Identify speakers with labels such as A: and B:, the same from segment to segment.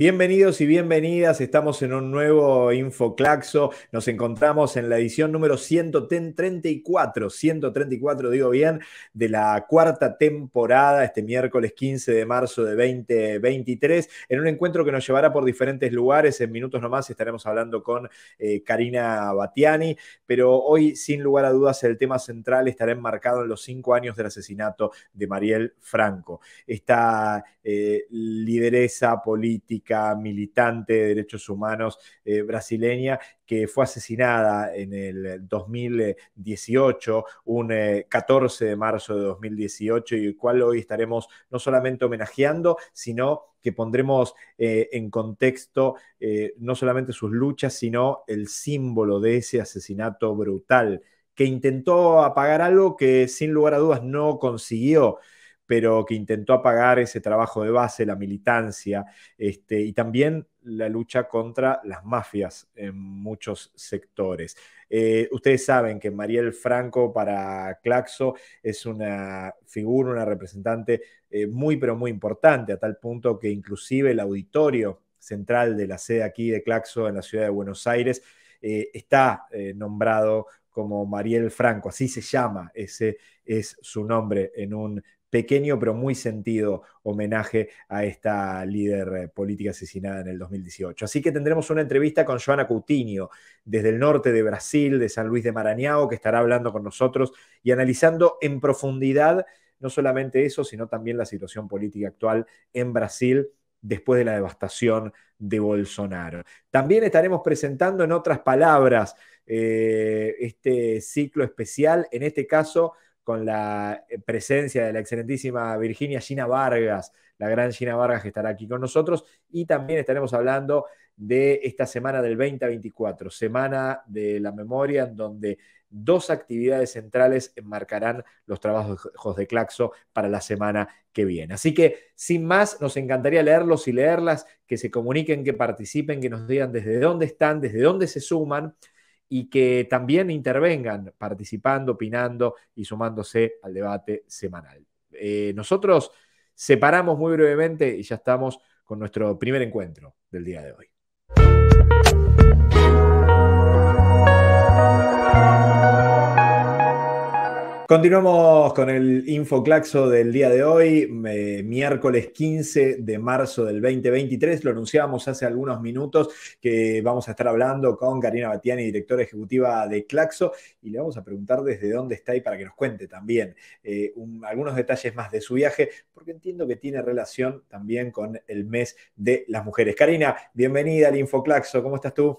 A: Bienvenidos y bienvenidas, estamos en un nuevo Infoclaxo, nos encontramos en la edición número 134, 134 digo bien, de la cuarta temporada, este miércoles 15 de marzo de 2023, en un encuentro que nos llevará por diferentes lugares, en minutos nomás estaremos hablando con eh, Karina Batiani, pero hoy sin lugar a dudas el tema central estará enmarcado en los cinco años del asesinato de Mariel Franco, esta eh, lideresa política, militante de derechos humanos eh, brasileña que fue asesinada en el 2018, un 14 eh, de marzo de 2018, y el cual hoy estaremos no solamente homenajeando, sino que pondremos eh, en contexto no solamente sus luchas, sino el símbolo de ese asesinato brutal, que intentó apagar algo que sin lugar a dudas no consiguió pero que intentó apagar ese trabajo de base, la militancia, este, y también la lucha contra las mafias en muchos sectores. Eh, ustedes saben que Mariel Franco para Claxo es una figura, una representante eh, muy, pero muy importante, a tal punto que inclusive el auditorio central de la sede aquí de Claxo en la ciudad de Buenos Aires eh, está nombrado como Mariel Franco, así se llama, ese es su nombre en un pequeño pero muy sentido homenaje a esta líder eh, política asesinada en el 2018. Así que tendremos una entrevista con Joana Coutinho desde el norte de Brasil, de San Luis de Maranhão, que estará hablando con nosotros y analizando en profundidad no solamente eso, sino también la situación política actual en Brasil después de la devastación de Bolsonaro. También estaremos presentando en otras palabras eh, este ciclo especial, en este caso con la eh, presencia de la excelentísima Virginia Gina Vargas, la gran Gina Vargas que estará aquí con nosotros, y también estaremos hablando de esta semana del 2024, Semana de la Memoria, en donde dos actividades centrales enmarcarán los trabajos de Claxo para la semana que viene. Así que, sin más, nos encantaría leerlos y leerlas, que se comuniquen, que participen, que nos digan desde dónde están, desde dónde se suman y que también intervengan participando, opinando y sumándose al debate semanal. Eh, nosotros separamos muy brevemente y ya estamos con nuestro primer encuentro del día de hoy. Continuamos con el Infoclaxo del día de hoy, miércoles 15 de marzo del 2023. Lo anunciábamos hace algunos minutos que vamos a estar hablando con Karina Batiani, directora ejecutiva de Claxo, y le vamos a preguntar desde dónde está y para que nos cuente también eh, algunos detalles más de su viaje, porque entiendo que tiene relación también con el mes de las mujeres. Karina, bienvenida al Infoclaxo, ¿cómo estás tú?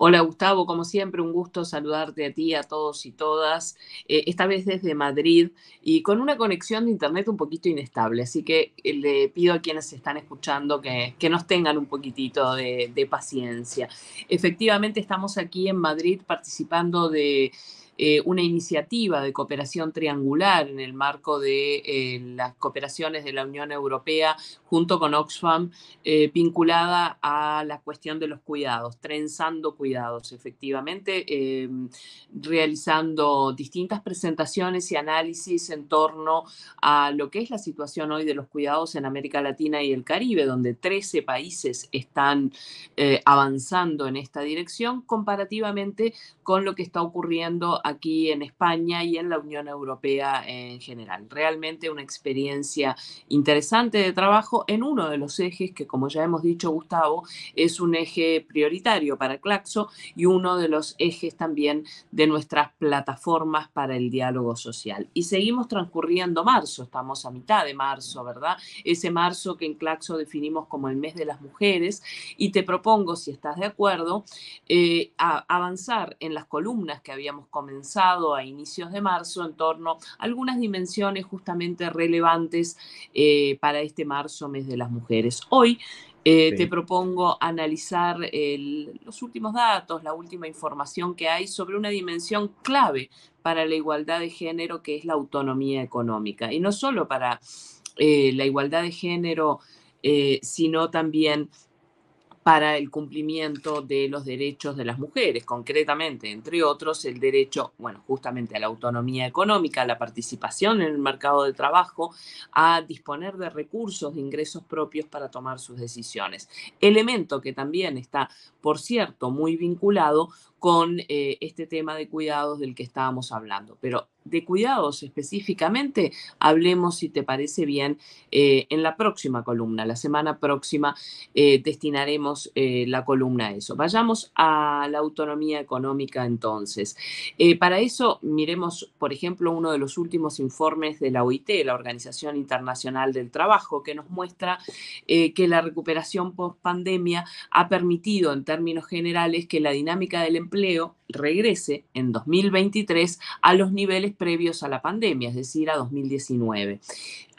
B: Hola Gustavo, como siempre, un gusto saludarte a ti, a todos y todas, eh, esta vez desde Madrid y con una conexión de internet un poquito inestable, así que eh, le pido a quienes están escuchando que, nos tengan un poquitito de paciencia. Efectivamente, estamos aquí en Madrid participando de eh, una iniciativa de cooperación triangular en el marco de eh, las cooperaciones de la Unión Europea junto con Oxfam, eh, vinculada a la cuestión de los cuidados, trenzando cuidados, efectivamente, realizando distintas presentaciones y análisis en torno a lo que es la situación hoy de los cuidados en América Latina y el Caribe, donde 13 países están avanzando en esta dirección comparativamente con lo que está ocurriendo aquí en España y en la Unión Europea en general. Realmente una experiencia interesante de trabajo en uno de los ejes que, como ya hemos dicho, Gustavo, es un eje prioritario para Claxo y uno de los ejes también de nuestras plataformas para el diálogo social. Y seguimos transcurriendo marzo, estamos a mitad de marzo, ¿verdad? Ese marzo que en Claxo definimos como el mes de las mujeres y te propongo, si estás de acuerdo, eh, avanzar en las columnas que habíamos comenzado a inicios de marzo en torno a algunas dimensiones justamente relevantes eh, para este marzo, mes de las mujeres. Hoy eh, te propongo analizar los últimos datos, la última información que hay sobre una dimensión clave para la igualdad de género, que es la autonomía económica. Y no solo para eh, la igualdad de género, sino también para el cumplimiento de los derechos de las mujeres, concretamente, entre otros, el derecho, bueno, justamente a la autonomía económica, a la participación en el mercado de trabajo, a disponer de recursos, de ingresos propios para tomar sus decisiones. Elemento que también está, por cierto, muy vinculado con eh, este tema de cuidados del que estábamos hablando. Pero de cuidados específicamente, hablemos, si te parece bien, eh, en la próxima columna. La semana próxima eh, destinaremos la columna a eso. Vayamos a la autonomía económica entonces. para eso, miremos, por ejemplo, uno de los últimos informes de la OIT, la Organización Internacional del Trabajo, que nos muestra que la recuperación post pandemia ha permitido, en términos generales, que la dinámica del empleo regrese en 2023 a los niveles previos a la pandemia, es decir, a 2019.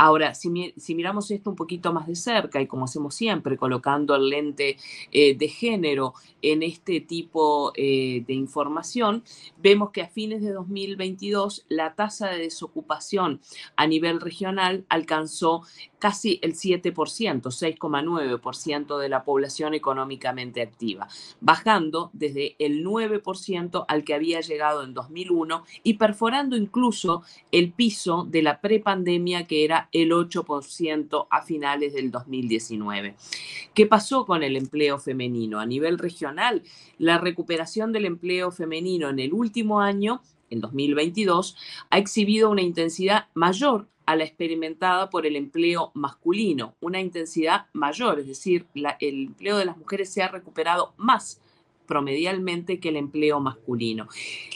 B: Ahora, si, miramos esto un poquito más de cerca y como hacemos siempre, colocando el lente eh, de género en este tipo eh, de información, vemos que a fines de 2022 la tasa de desocupación a nivel regional alcanzó casi el 7%, 6,9% de la población económicamente activa, bajando desde el 9% al que había llegado en 2001 y perforando incluso el piso de la prepandemia que era el 8% a finales del 2019. ¿Qué pasó con el empleo femenino? A nivel regional, la recuperación del empleo femenino en el último año, en 2022, ha exhibido una intensidad mayor a la experimentada por el empleo masculino, una intensidad mayor, es decir, el empleo de las mujeres se ha recuperado más promedialmente que el empleo masculino.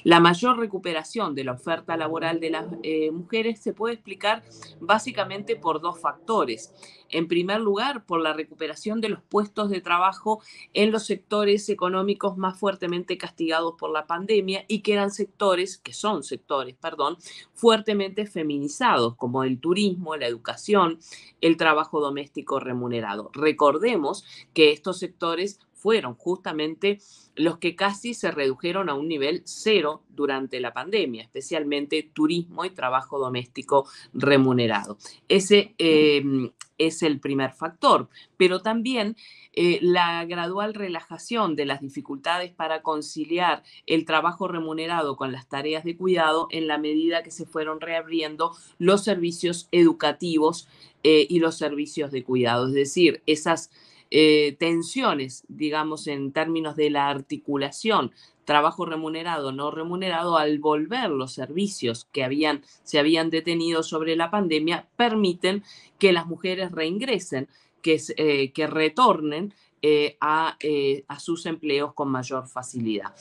B: La mayor recuperación de la oferta laboral de las eh, mujeres se puede explicar básicamente por dos factores. En primer lugar, por la recuperación de los puestos de trabajo en los sectores económicos más fuertemente castigados por la pandemia y que eran sectores, que son sectores, perdón, fuertemente feminizados, como el turismo, la educación, el trabajo doméstico remunerado. Recordemos que estos sectores fueron justamente los que casi se redujeron a un nivel cero durante la pandemia, especialmente turismo y trabajo doméstico remunerado. Ese em, es el primer factor, pero también eh, la gradual relajación de las dificultades para conciliar el trabajo remunerado con las tareas de cuidado en la medida que se fueron reabriendo los servicios educativos eh, y los servicios de cuidado, es decir, esas eh, tensiones, digamos, en términos de la articulación trabajo remunerado, no remunerado, al volver los servicios que habían, se habían detenido sobre la pandemia, permiten que las mujeres reingresen, que, eh, que retornen eh, a, a sus empleos con mayor facilidad.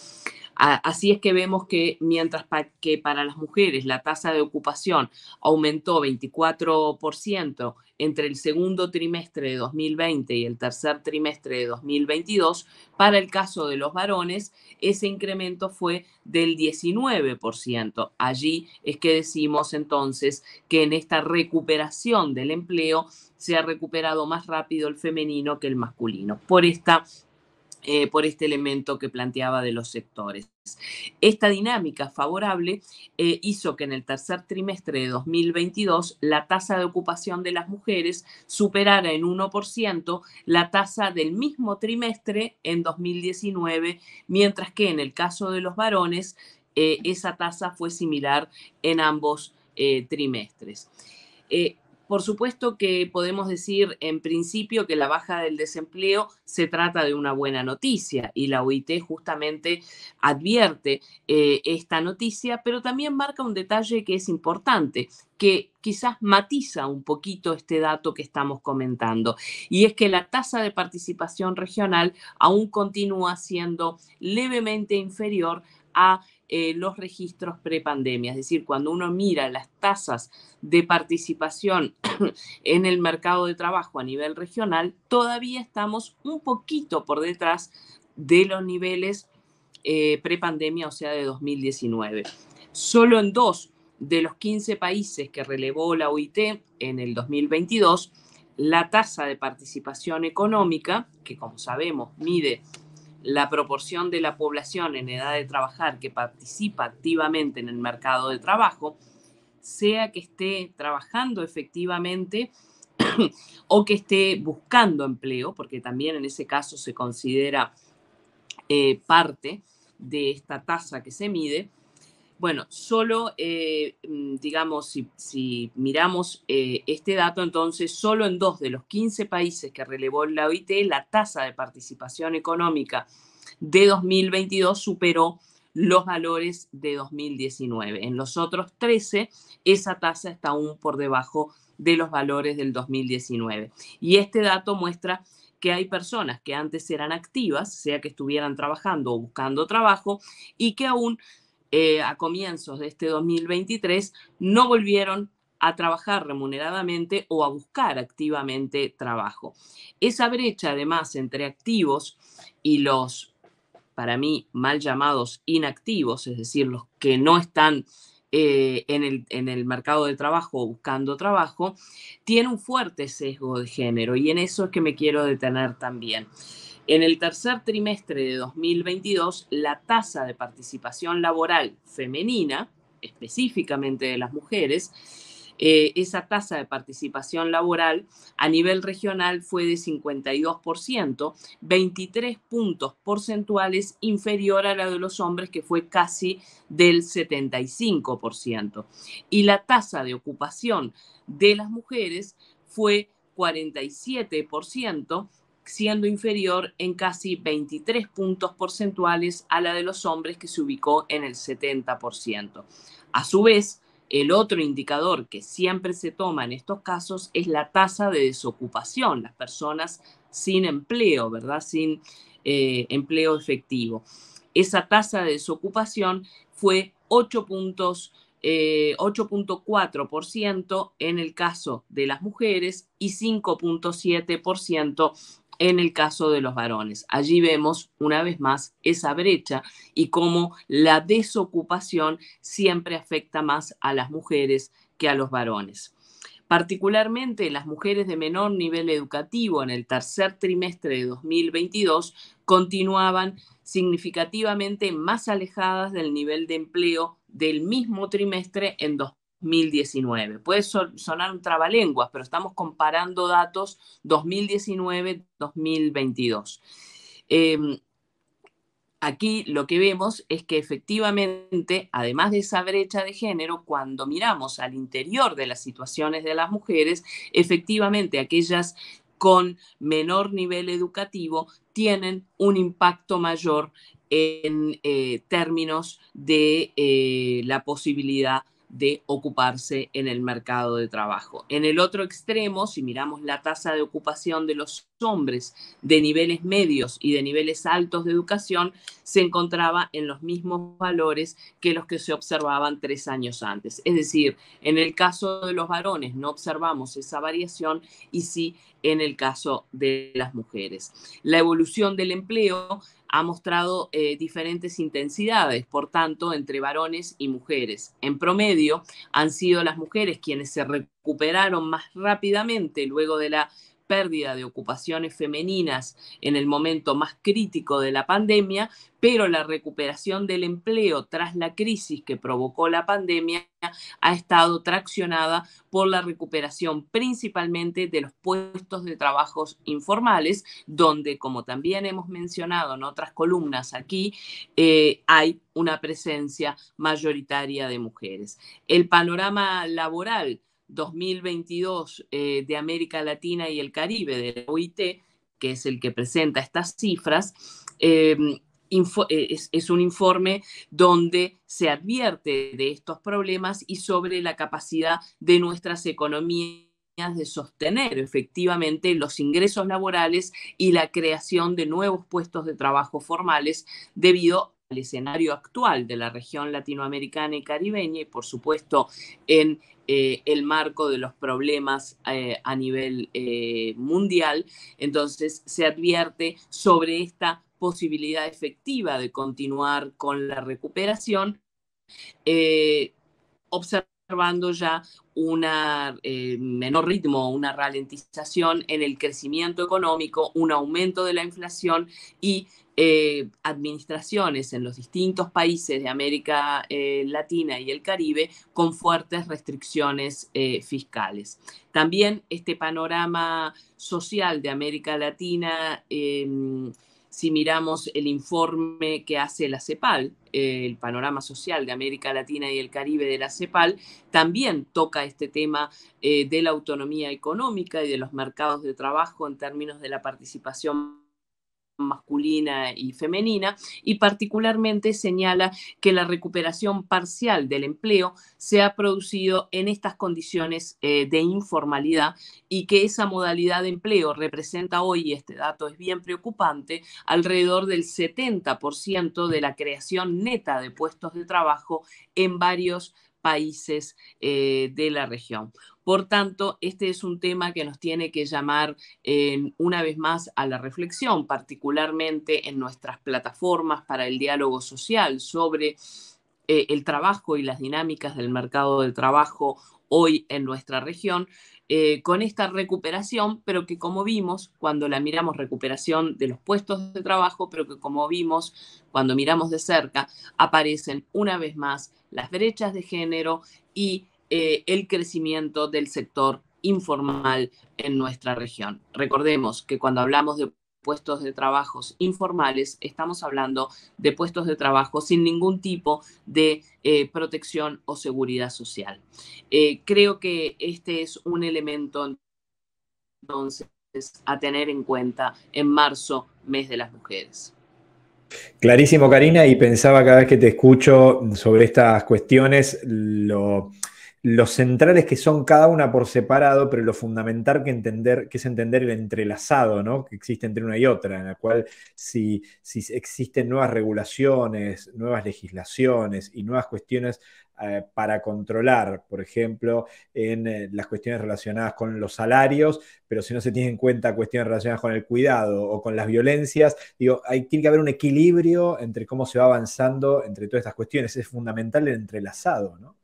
B: Así es que vemos que mientras que para las mujeres la tasa de ocupación aumentó 24% entre el segundo trimestre de 2020 y el tercer trimestre de 2022, para el caso de los varones ese incremento fue del 19%. Allí es que decimos entonces que en esta recuperación del empleo se ha recuperado más rápido el femenino que el masculino. Por esta eh, por este elemento que planteaba de los sectores. Esta dinámica favorable eh, hizo que en el tercer trimestre de 2022 la tasa de ocupación de las mujeres superara en 1% la tasa del mismo trimestre en 2019, mientras que en el caso de los varones eh, esa tasa fue similar en ambos trimestres. Por supuesto que podemos decir en principio que la baja del desempleo se trata de una buena noticia y la OIT justamente advierte eh, esta noticia, pero también marca un detalle que es importante, que quizás matiza un poquito este dato que estamos comentando, y es que la tasa de participación regional aún continúa siendo levemente inferior a eh, los registros prepandemia. Es decir, cuando uno mira las tasas de participación en el mercado de trabajo a nivel regional, todavía estamos un poquito por detrás de los niveles eh, prepandemia, o sea, de 2019. Solo en dos de los 15 países que relevó la OIT en el 2022, la tasa de participación económica, que como sabemos mide la proporción de la población en edad de trabajar que participa activamente en el mercado de trabajo, sea que esté trabajando efectivamente o que esté buscando empleo, porque también en ese caso se considera eh, parte de esta tasa que se mide, bueno, solo, eh, mm, digamos, si, miramos eh, este dato, entonces solo en dos de los 15 países que relevó la OIT, la tasa de participación económica de 2022 superó los valores de 2019. En los otros 13, esa tasa está aún por debajo de los valores del 2019. Y este dato muestra que hay personas que antes eran activas, sea que estuvieran trabajando o buscando trabajo, y que aún eh, a comienzos de este 2023 no volvieron a trabajar remuneradamente o a buscar activamente trabajo. Esa brecha, además, entre activos y los, para mí, mal llamados inactivos, es decir, los que no están eh, en, el, en el mercado de trabajo o buscando trabajo, tiene un fuerte sesgo de género y en eso es que me quiero detener también. En el tercer trimestre de 2022, la tasa de participación laboral femenina, específicamente de las mujeres, eh, esa tasa de participación laboral a nivel regional fue de 52%, 23 puntos porcentuales inferior a la de los hombres, que fue casi del 75%. Y la tasa de ocupación de las mujeres fue 47%, siendo inferior en casi 23 puntos porcentuales a la de los hombres que se ubicó en el 70%. A su vez, el otro indicador que siempre se toma en estos casos es la tasa de desocupación, las personas sin empleo, ¿verdad? Sin eh, empleo efectivo. Esa tasa de desocupación fue 8 puntos 8.4% eh, en el caso de las mujeres y 5.7% en el caso de los varones. Allí vemos una vez más esa brecha y cómo la desocupación siempre afecta más a las mujeres que a los varones. Particularmente las mujeres de menor nivel educativo en el tercer trimestre de 2022 continuaban significativamente más alejadas del nivel de empleo del mismo trimestre en 2019. Puede sonar un trabalenguas, pero estamos comparando datos 2019-2022. Em, aquí lo que vemos es que efectivamente, además de esa brecha de género, cuando miramos al interior de las situaciones de las mujeres, efectivamente aquellas con menor nivel educativo tienen un impacto mayor en eh, términos de eh, la posibilidad de ocuparse en el mercado de trabajo. En el otro extremo, si miramos la tasa de ocupación de los hombres de niveles medios y de niveles altos de educación, se encontraba en los mismos valores que los que se observaban tres años antes. Es decir, en el caso de los varones no observamos esa variación y sí en el caso de las mujeres. La evolución del empleo ha mostrado eh, diferentes intensidades, por tanto, entre varones y mujeres. En promedio, han sido las mujeres quienes se recuperaron más rápidamente luego de la pérdida de ocupaciones femeninas en el momento más crítico de la pandemia, pero la recuperación del empleo tras la crisis que provocó la pandemia ha estado traccionada por la recuperación principalmente de los puestos de trabajos informales, donde, como también hemos mencionado en otras columnas aquí, eh, hay una presencia mayoritaria de mujeres. El panorama laboral 2022 eh, de América Latina y el Caribe de la OIT, que es el que presenta estas cifras, eh, eh, es, un informe donde se advierte de estos problemas y sobre la capacidad de nuestras economías de sostener efectivamente los ingresos laborales y la creación de nuevos puestos de trabajo formales debido al escenario actual de la región latinoamericana y caribeña y por supuesto en eh, el marco de los problemas eh, a nivel eh, mundial. Entonces se advierte sobre esta posibilidad efectiva de continuar con la recuperación, observando observando ya un eh, menor ritmo, una ralentización en el crecimiento económico, un aumento de la inflación y eh, administraciones en los distintos países de América eh, Latina y el Caribe con fuertes restricciones fiscales. También este panorama social de América Latina em, si miramos el informe que hace la CEPAL, el panorama social de América Latina y el Caribe de la CEPAL, también toca este tema eh, de la autonomía económica y de los mercados de trabajo en términos de la participación masculina y femenina y particularmente señala que la recuperación parcial del empleo se ha producido en estas condiciones eh, de informalidad y que esa modalidad de empleo representa hoy, y este dato es bien preocupante, alrededor del 70% de la creación neta de puestos de trabajo en varios países eh, de la región. Por tanto, este es un tema que nos tiene que llamar eh, una vez más a la reflexión, particularmente en nuestras plataformas para el diálogo social sobre eh, el trabajo y las dinámicas del mercado del trabajo hoy en nuestra región, con esta recuperación, pero que como vimos, cuando la miramos recuperación de los puestos de trabajo, pero que como vimos, cuando miramos de cerca, aparecen una vez más las brechas de género y eh, el crecimiento del sector informal en nuestra región. Recordemos que cuando hablamos de puestos de trabajos informales, estamos hablando de puestos de trabajo sin ningún tipo de eh, protección o seguridad social. Eh, creo que este es un elemento entonces a tener en cuenta en marzo, mes de las mujeres.
A: Clarísimo, Karina, y pensaba cada vez que te escucho sobre estas cuestiones, lo, los centrales que son cada una por separado, pero lo fundamental que, entender, que es entender el entrelazado ¿no? que existe entre una y otra, en la cual si, si existen nuevas regulaciones, nuevas legislaciones y nuevas cuestiones eh, para controlar, por ejemplo, en eh, las cuestiones relacionadas con los salarios, pero si no se tiene en cuenta cuestiones relacionadas con el cuidado o con las violencias, digo, hay, tiene que haber un equilibrio entre cómo se va avanzando entre todas estas cuestiones. Es fundamental el entrelazado, ¿no?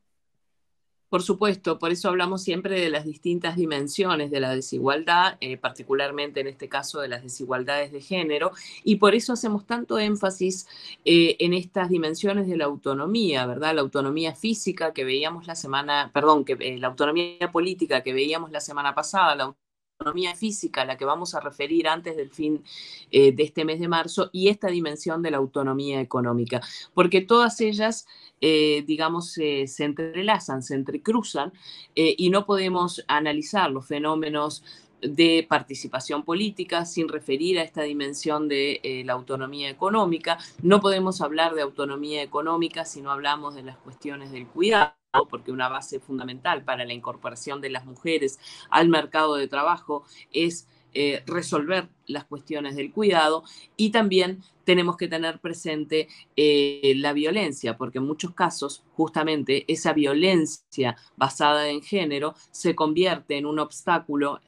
B: Por supuesto, por eso hablamos siempre de las distintas dimensiones de la desigualdad, eh, particularmente en este caso de las desigualdades de género, y por eso hacemos tanto énfasis eh, en estas dimensiones de la autonomía, ¿verdad? La autonomía física que veíamos la semana, perdón, que eh, la autonomía política que veíamos la semana pasada, autonomía física, la que vamos a referir antes del fin de este mes de marzo, y esta dimensión de la autonomía económica, porque todas ellas eh, digamos, se entrelazan, se entrecruzan eh, y no podemos analizar los fenómenos de participación política sin referir a esta dimensión de eh, la autonomía económica. No podemos hablar de autonomía económica si no hablamos de las cuestiones del cuidado porque una base fundamental para la incorporación de las mujeres al mercado de trabajo es eh, resolver las cuestiones del cuidado y también tenemos que tener presente eh, la violencia, porque en muchos casos justamente esa violencia basada en género se convierte en un obstáculo,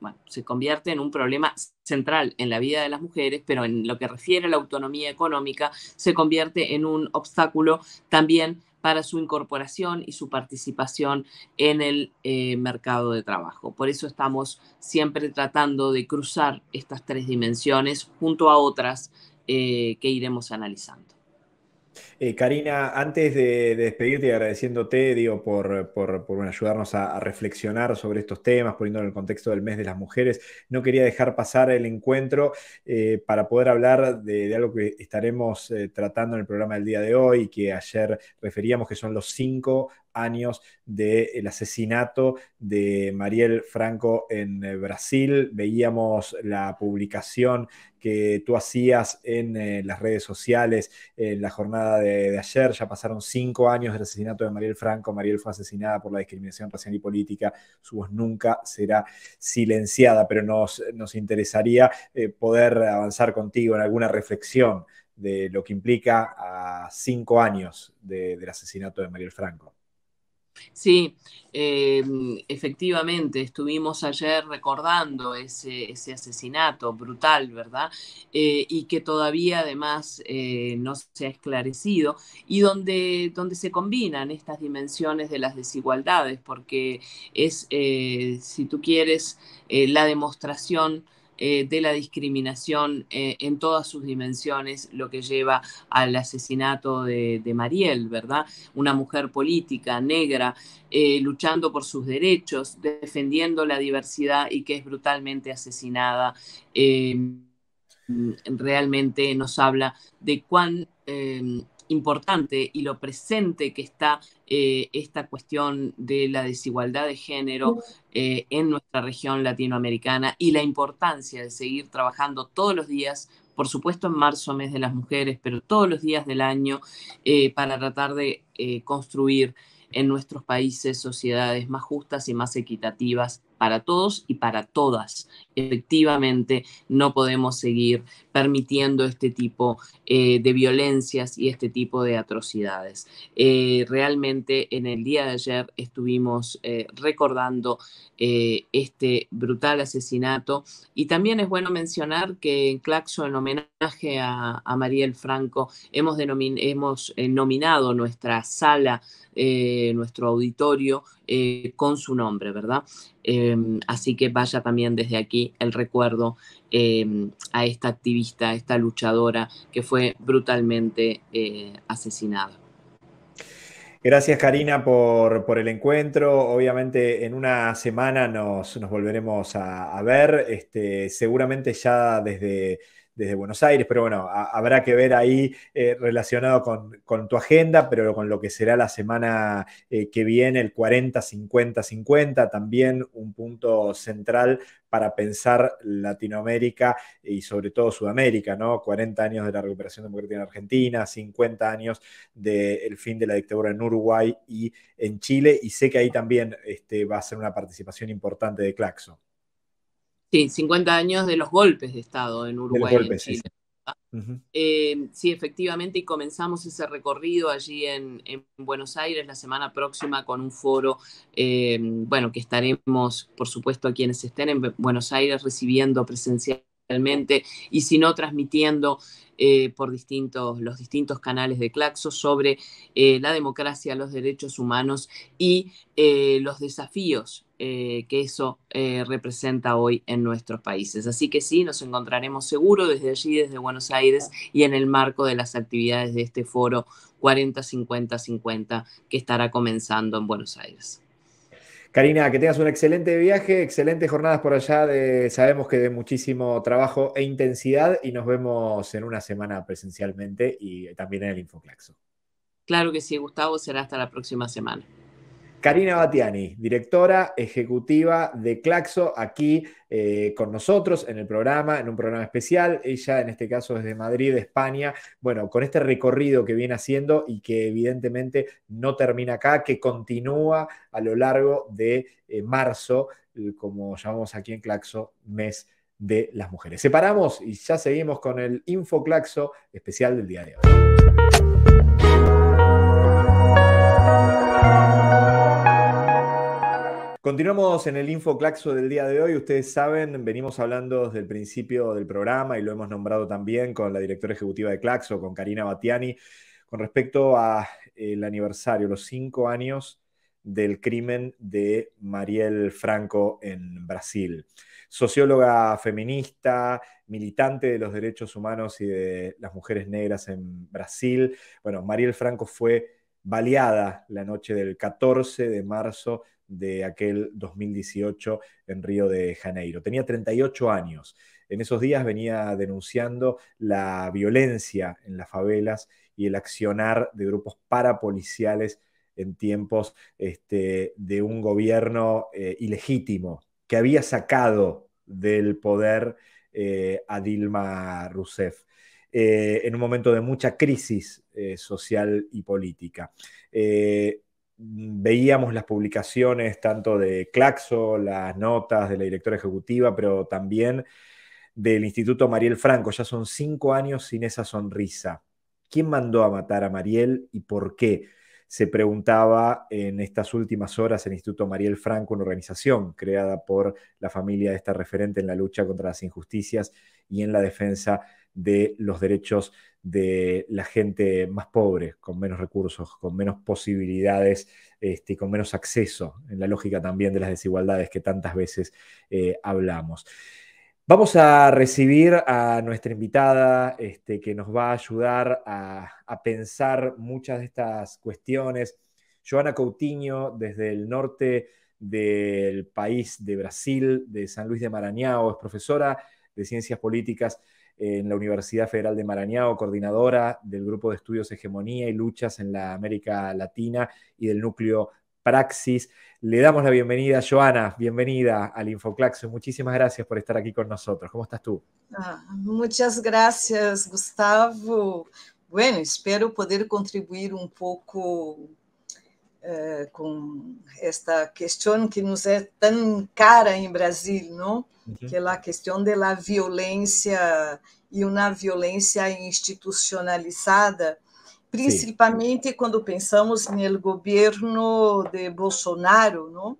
B: bueno, se convierte en un problema central en la vida de las mujeres, pero en lo que refiere a la autonomía económica, se convierte en un obstáculo también para su incorporación y su participación en el eh, mercado de trabajo. Por eso estamos siempre tratando de cruzar estas tres dimensiones junto a otras eh, que iremos analizando.
A: Eh, Karina, antes de, despedirte y agradeciéndote, digo, por, ayudarnos a, reflexionar sobre estos temas, poniendo en el contexto del mes de las mujeres, no quería dejar pasar el encuentro eh, para poder hablar de, algo que estaremos eh, tratando en el programa del día de hoy, que ayer referíamos que son los cinco años del asesinato de Mariel Franco en Brasil. Veíamos la publicación que tú hacías en las redes sociales en la jornada de, ayer. Ya pasaron cinco años del asesinato de Mariel Franco. Mariel fue asesinada por la discriminación racial y política. Su voz nunca será silenciada, pero nos, nos interesaría eh, poder avanzar contigo en alguna reflexión de lo que implica a cinco años del asesinato de Mariel Franco.
B: Sí, em, efectivamente, estuvimos ayer recordando ese, asesinato brutal, ¿verdad? Eh, y que todavía además eh, no se ha esclarecido y donde, donde se combinan estas dimensiones de las desigualdades, porque es, eh, si tú quieres, la demostración eh, de la discriminación eh, en todas sus dimensiones, lo que lleva al asesinato de, Mariel, ¿verdad? Una mujer política, negra, eh, luchando por sus derechos, defendiendo la diversidad y que es brutalmente asesinada. realmente nos habla de cuán importante y lo presente que está eh, esta cuestión de la desigualdad de género eh, en nuestra región latinoamericana y la importancia de seguir trabajando todos los días, por supuesto en marzo, mes de las mujeres, pero todos los días del año eh, para tratar de construir en nuestros países sociedades más justas y más equitativas para todos y para todas. Efectivamente, no podemos seguir permitiendo este tipo eh, de violencias y este tipo de atrocidades. Eh, realmente en el día de ayer estuvimos eh, recordando este brutal asesinato y también es bueno mencionar que en Claxo, en homenaje a, Mariel Franco, hemos, hemos nominado nuestra sala, nuestro auditorio con su nombre, ¿verdad? Em, así que vaya también desde aquí el recuerdo em, a esta activista, a esta luchadora que fue brutalmente eh, asesinada.
A: Gracias Karina por, el encuentro. Obviamente en una semana nos, volveremos a, ver, este, seguramente ya desde desde Buenos Aires, pero bueno, habrá que ver ahí eh, relacionado con, tu agenda, pero con lo que será la semana eh, que viene, el 40-50-50, también un punto central para pensar Latinoamérica y sobre todo Sudamérica, ¿no? 40 años de la recuperación democrática en Argentina, 50 años del fin de la dictadura en Uruguay y en Chile, y sé que ahí también este, va a ser una participación importante de Claxo.
B: Sí, 50 años de los golpes de Estado en Uruguay y en Chile. Eh, sí. efectivamente, y comenzamos ese recorrido allí en, Buenos Aires la semana próxima con un foro, eh, bueno, que estaremos, por supuesto, a quienes estén en Buenos Aires recibiendo presencialmente y si no transmitiendo eh, por distintos, los distintos canales de Claxo sobre la democracia, los derechos humanos y los desafíos eh, que eso eh, representa hoy en nuestros países. Así que sí, nos encontraremos seguro desde allí, desde Buenos Aires y en el marco de las actividades de este foro 40-50-50 que estará comenzando en Buenos Aires.
A: Karina, que tengas un excelente viaje, excelentes jornadas por allá, de, sabemos que de muchísimo trabajo e intensidad y nos vemos en una semana presencialmente y también en el Infoclaxo.
B: Claro que sí, Gustavo, será hasta la próxima semana.
A: Karina Batiani, directora ejecutiva de Claxo, aquí eh, con nosotros en el programa, en un programa especial. Ella, en este caso, desde Madrid, España. Bueno, con este recorrido que viene haciendo y que evidentemente no termina acá, que continúa a lo largo de eh, marzo, como llamamos aquí en Claxo, mes de las mujeres. Separamos y ya seguimos con el Infoclaxo especial del día de hoy. Continuamos en el Infoclaxo del día de hoy. Ustedes saben, venimos hablando desde el principio del programa y lo hemos nombrado también con la directora ejecutiva de Claxo, con Karina Batiani, con respecto al aniversario, los cinco años del crimen de Mariel Franco en Brasil. Socióloga feminista, militante de los derechos humanos y de las mujeres negras en Brasil. Bueno, Mariel Franco fue baleada la noche del 14 de marzo de aquel 2018 en Río de Janeiro. Tenía 38 años. En esos días venía denunciando la violencia en las favelas y el accionar de grupos parapoliciales en tiempos este, de un gobierno eh, ilegítimo que había sacado del poder eh, a Dilma Rousseff. Eh, en un momento de mucha crisis social y política. Veíamos las publicaciones tanto de Claxo, las notas de la directora ejecutiva, pero también del Instituto Mariel Franco. Ya son cinco años sin esa sonrisa. ¿Quién mandó a matar a Mariel y por qué? se preguntaba en estas últimas horas el Instituto Mariel Franco, una organización creada por la familia de esta referente en la lucha contra las injusticias y en la defensa de los derechos de la gente más pobre, con menos recursos, con menos posibilidades este, con menos acceso, en la lógica también de las desigualdades que tantas veces eh, hablamos. Vamos a recibir a nuestra invitada este, que nos va a ayudar a, pensar muchas de estas cuestiones. Joana Coutinho, desde el norte del país de Brasil, de San Luis de Maranhão, es profesora de Ciencias Políticas en la Universidad Federal de Maranhão, coordinadora del Grupo de Estudios Hegemonía y Luchas en la América Latina y del núcleo Praxis. Le damos la bienvenida, Joana, bienvenida al Infoclaxo. Muchísimas gracias por estar aquí con nosotros. ¿Cómo estás tú?
C: Ah, muchas gracias, Gustavo. Bueno, espero poder contribuir un poco eh, con esta cuestión que nos es tan cara en Brasil, ¿no? que é a questão da violência e uma violência institucionalizada, principalmente Sim. quando pensamos no governo de Bolsonaro, não?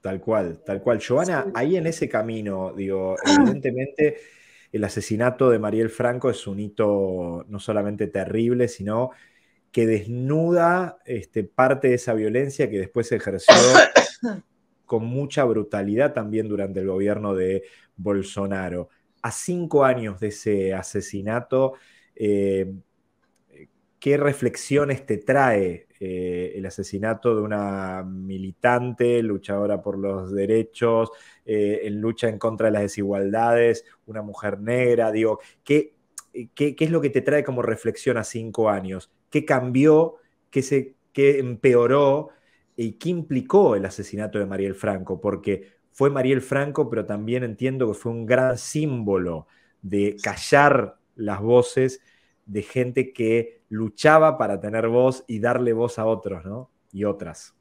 A: Tal cual, tal cual. Joana, sí. ahí en ese camino, digo, evidentemente el asesinato de Mariel Franco es un hito no solamente terrible, sino que desnuda este, parte de esa violencia que después se ejerció con mucha brutalidad también durante el gobierno de Bolsonaro. A cinco años de ese asesinato, eh, ¿qué reflexiones te trae eh, el asesinato de una militante, luchadora por los derechos, eh, en lucha en contra de las desigualdades, una mujer negra? Digo, ¿qué, qué, es lo que te trae como reflexión a cinco años? ¿Qué cambió? ¿Qué, se, qué empeoró? y qué implicó el asesinato de Mariel Franco, porque fue Mariel Franco, pero también entiendo que fue un gran símbolo de callar las voces de gente que luchaba para tener voz y darle voz a otros, ¿no? Y otras.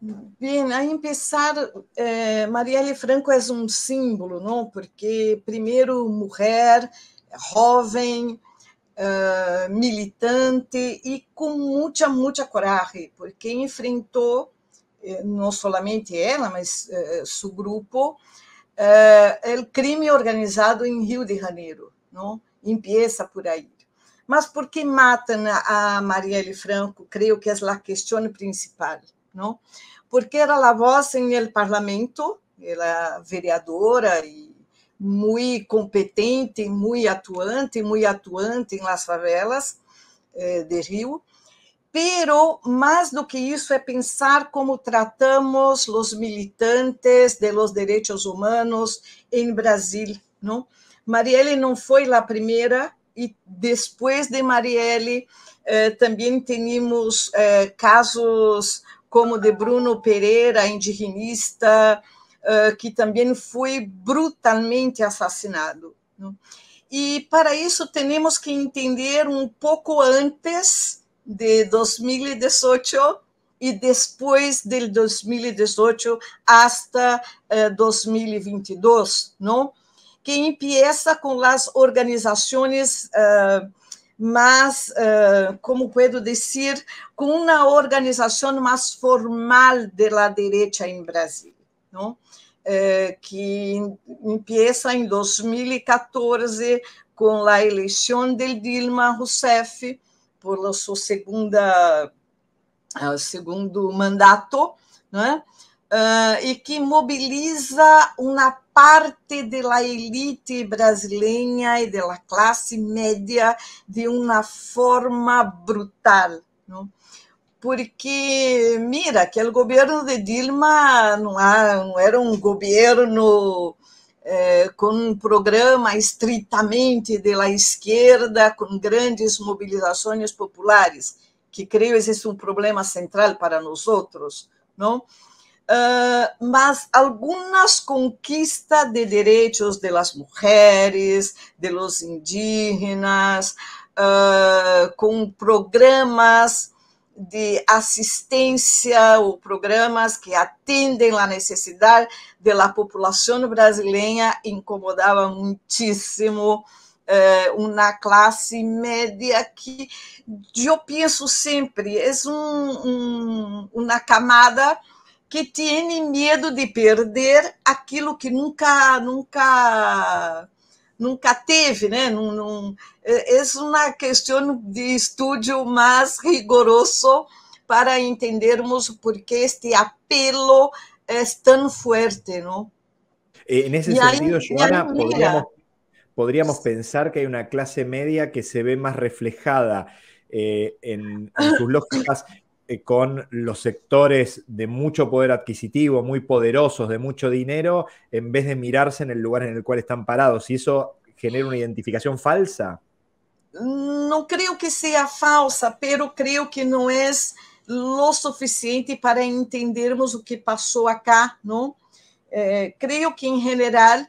C: Bien, a empezar, eh, Marielle Franco es un símbolo, ¿no? Porque primero mujer, joven, uh, militante e com muita, muita coragem, porque enfrentou eh, não somente ela, mas uh, seu grupo, uh, o crime organizado em Rio de Janeiro, não? Empieza por aí. Mas por que matam a Marielle Franco? Creio que é a questão principal, não? Porque era a voz em el parlamento, ela vereadora e muito competente, muito atuante, muito atuante em las favelas eh, de Rio. Pero mais do que isso é pensar como tratamos os militantes de los derechos humanos em Brasil, não? Marielle não foi a primeira e depois de Marielle eh, também tínhamos eh, casos como de Bruno Pereira, indigenista, que também foi brutalmente assassinado. E para isso temos que entender um pouco antes de 2018 e depois de 2018 hasta 2022, não? Que empieza com as organizações uh, mais, uh, como posso dizer, com uma organização mais formal da direita em Brasil. Não? Eh, que empieza em 2014 com a eleição de Dilma Rousseff por seu segunda segundo mandato, né? Uh, e que mobiliza uma parte da elite brasileira e da classe média de uma forma brutal. Não? Porque, mira, que o governo de Dilma não, era um governo é, com um programa estritamente da esquerda, com grandes mobilizações populares, que creio esse é um problema central para nós outros, não? Uh, mas algumas conquistas de direitos de las mulheres, de los indígenas, uh, com programas de assistência ou programas que atendem a necessidade da população brasileira incomodava muitíssimo eh, uma classe média que eu penso sempre é um, um, uma camada que tem medo de perder aquilo que nunca nunca nunca teve, né? Num, num, é uma questão de estudo mais rigoroso para entendermos por que este apelo é tão forte, não?
A: En ese sentido, Joana, podríamos, podríamos pensar que hay una clase media que se ve más reflejada eh, en, en, sus lógicas eh, con los sectores de mucho poder adquisitivo, muy poderosos, de mucho dinero, en vez de mirarse en el lugar en el cual están parados. ¿Y eso genera una identificación falsa?
C: Não creio que seja falsa, pero creio que não é lo suficiente para entendermos o que passou acá, não? É, creio que, em geral,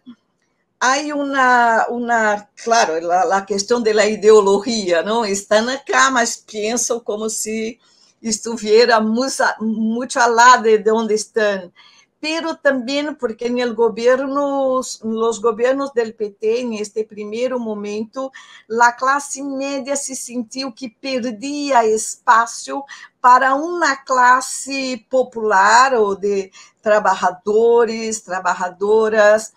C: hay una, una claro, la, la, cuestión de la ideología, ¿no? Están acá, mas piensan como si estuviera mucho al lado de donde están. Pero también porque en el gobierno, los gobiernos del PT, en este primer momento, la clase media se sintió que perdía espacio para una clase popular o de trabajadores, trabajadoras,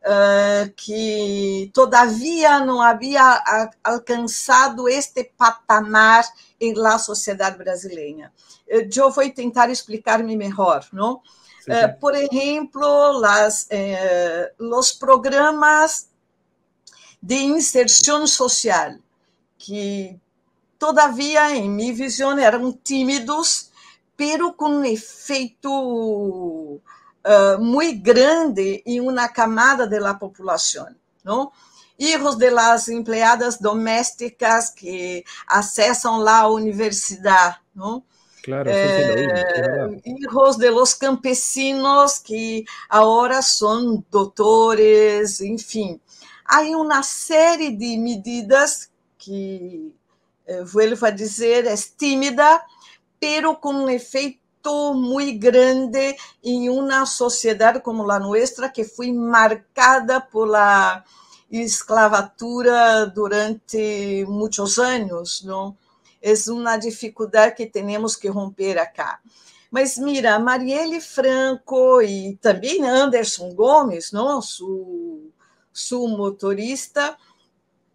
C: uh, que todavia não havia alcançado este patamar em la sociedade brasileira. Eu vou tentar explicar-me melhor, não? Uh, por exemplo, las, eh, os programas de inserção social, que todavia, em minha visão, eram tímidos, pero com um efeito uh, muy grande em uma camada da população, não? Hijos de las empleadas domésticas que acessam lá a universidade, não?
A: Claro, eh,
C: hijos de los campesinos que agora são doutores, enfim. Há uma série de medidas que, eh, vuelvo a dizer, é tímida, pero com um efeito muy grande em uma sociedade como a nossa, que foi marcada por la esclavatura durante muitos anos, não? É uma dificuldade que temos que romper acá. Mas mira, Marielle Franco e também Anderson Gomes, não, su, su motorista,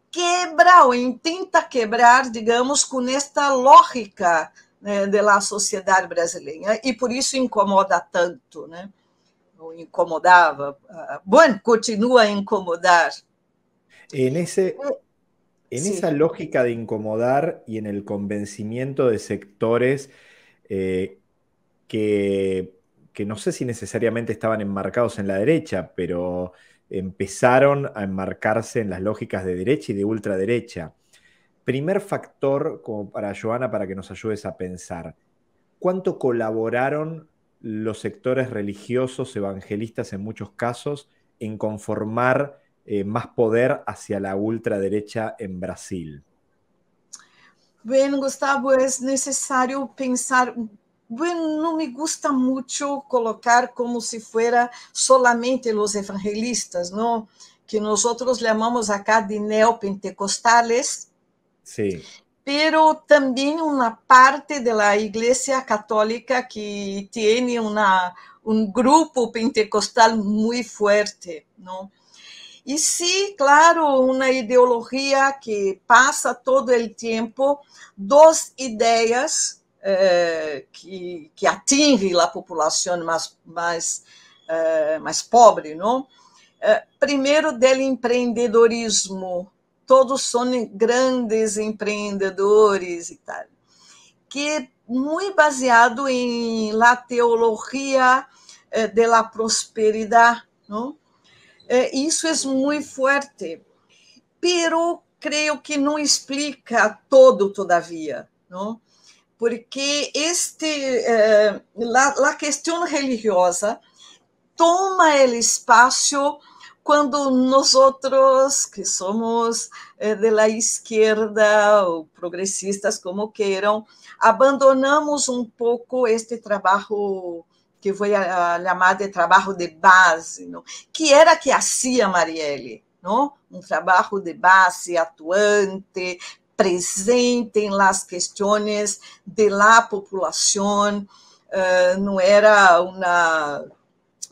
C: quebra ou intenta quebrar, digamos, com esta lógica né, da sociedade brasileira e por isso incomoda tanto, né? Ou incomodava. Bueno, continua a incomodar.
A: En ese, en sí. esa lógica de incomodar y en el convencimiento de sectores eh, que, que no sé si necesariamente estaban enmarcados en la derecha, pero empezaron a enmarcarse en las lógicas de derecha y de ultraderecha. Primer factor, como para Joana, para que nos ayudes a pensar, ¿cuánto colaboraron los sectores religiosos, evangelistas en muchos casos, en conformar eh, más poder hacia la ultraderecha en Brasil?
C: Bueno, Gustavo, es necesario pensar Bueno, não me gusta muito colocar como se fuera solamente los evangelistas, não? Que nós chamamos acá de neopentecostales,
A: Sí.
C: Pero también una parte de la Iglesia Católica que tiene una, un grupo pentecostal muy fuerte, ¿no? Y sí, claro, una ideología que pasa todo el tiempo, dos ideas eh, que, que atingem a população mais, mais, eh, pobre, não? Eh, primeiro, del empreendedorismo, todos são grandes empreendedores e tal, que muito baseado em la teologia eh, de la prosperidade, não? Eh, isso é muito forte, pero creio que não explica todo todavia, não? Porque este eh, la, la questão religiosa toma o espaço quando nós outros que somos eh, de la esquerda ou progressistas como queiram abandonamos um pouco este trabalho que foi chamado de trabalho de base, não? que era que hacía Marielle, não? um trabalho de base atuante, presente em las questões de la população, uh, não era uma,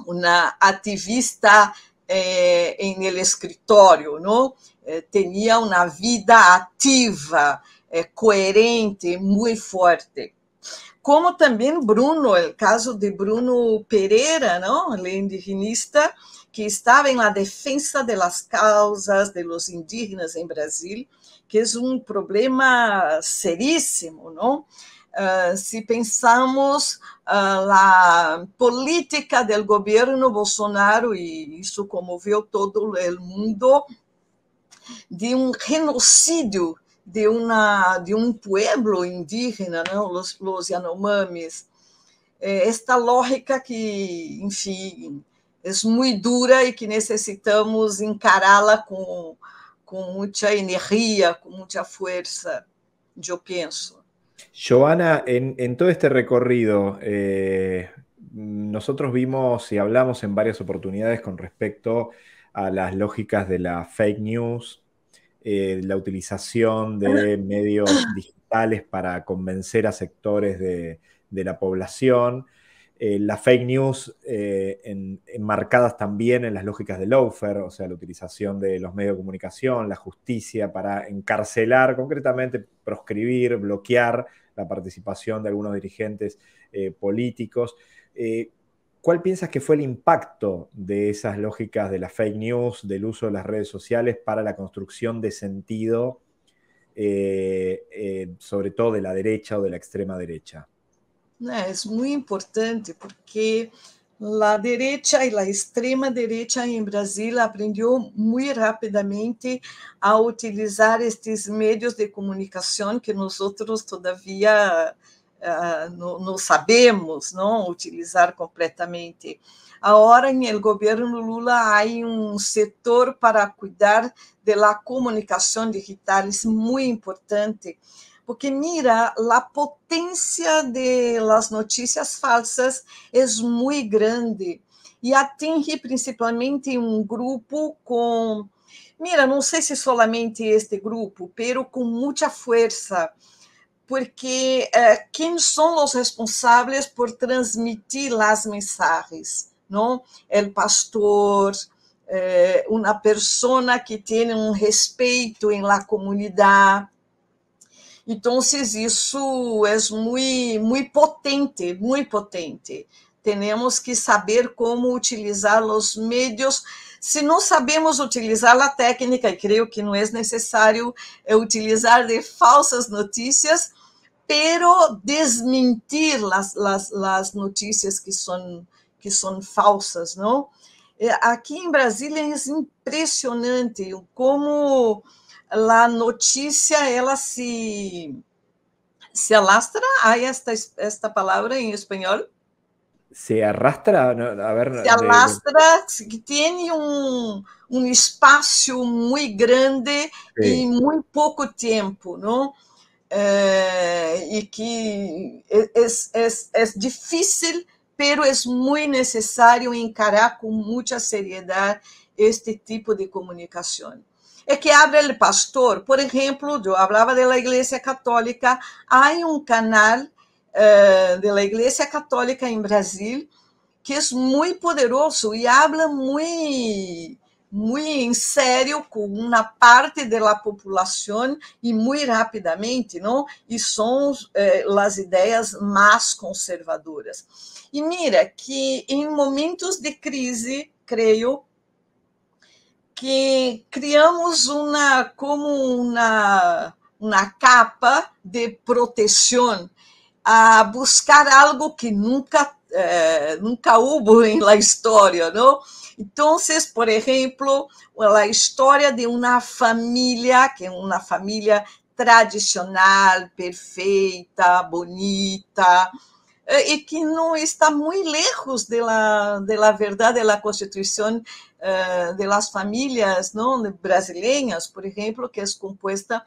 C: uma ativista eh, em el escritório, não? Eh, tinha uma vida ativa, eh, coerente, muito forte. Como também Bruno, o caso de Bruno Pereira, não? o indigenista, que estava em la defensa de las causas de los indígenas em Brasil, que é um problema seríssimo, não? Uh, se pensamos uh, política do governo Bolsonaro, e isso comoveu todo o mundo, de um genocídio de, uma, de um pueblo indígena, não? Os, os Yanomamis. É esta lógica que, enfim, é muito dura e que necessitamos encará-la com, com muita energia, com muita força, eu penso.
A: Joana, en, en, todo este recorrido, eh, nosotros vimos y hablamos en varias oportunidades con respecto a las lógicas de la fake news, eh, la utilización de medios digitales para convencer a sectores de, de la población, eh, las fake news eh, enmarcadas también en las lógicas de Loafer, o sea, la utilización de los medios de comunicación, la justicia para encarcelar, concretamente proscribir, bloquear la participación de algunos dirigentes eh, políticos. ¿Cuál piensas que fue el impacto de esas lógicas de las fake news, del uso de las redes sociales para la construcción de sentido, sobre todo de la derecha o de la extrema derecha?
C: É, é muito importante porque a direita e a extrema direita em Brasil aprendeu muito rapidamente a utilizar estes meios de comunicação que nós outros todavia uh, não, não, sabemos não utilizar completamente. Agora, no governo Lula, há um setor para cuidar da comunicação digital, é muito importante porque mira, a potência de las notícias falsas é muito grande e atinge principalmente um grupo com, mira, não sei se solamente este grupo, pero com muita força, porque eh, quem são os responsáveis por transmitir as mensagens, não? O pastor, eh, uma pessoa que tem um respeito em la comunidade, então, isso é muito, muito potente, muito potente. Temos que saber como utilizar os meios. Se não sabemos utilizar a técnica, e creio que não é necessário é utilizar de falsas notícias, pero desmentir as, as, as notícias que são que são falsas, não? É, aqui em Brasília é impressionante como a notícia ela se se alastra, hay esta, esta palabra en español.
A: Se arrastra, a ver.
C: Se alastra, que tem um, um espaço muito grande Sim. em muito pouco tempo, não? É, e que é, é, é, difícil, pero é muito necessário encarar com muita seriedade este tipo de comunicação é que abre o pastor. Por exemplo, eu falava da Igreja Católica, há um canal uh, da Igreja Católica em Brasil que é muito poderoso e habla muito muito em sério com uma parte da população e muito rapidamente, não? E são eh, as ideias mais conservadoras. E mira que em momentos de crise, creio, que criamos uma como uma, uma capa de proteção a buscar algo que nunca eh, nunca houve na história, não? Então, por exemplo, a história de uma família, que é uma família tradicional, perfeita, bonita, e que não está muito lejos da verdade da Constituição uh, de las famílias não brasileiras, por exemplo, que é composta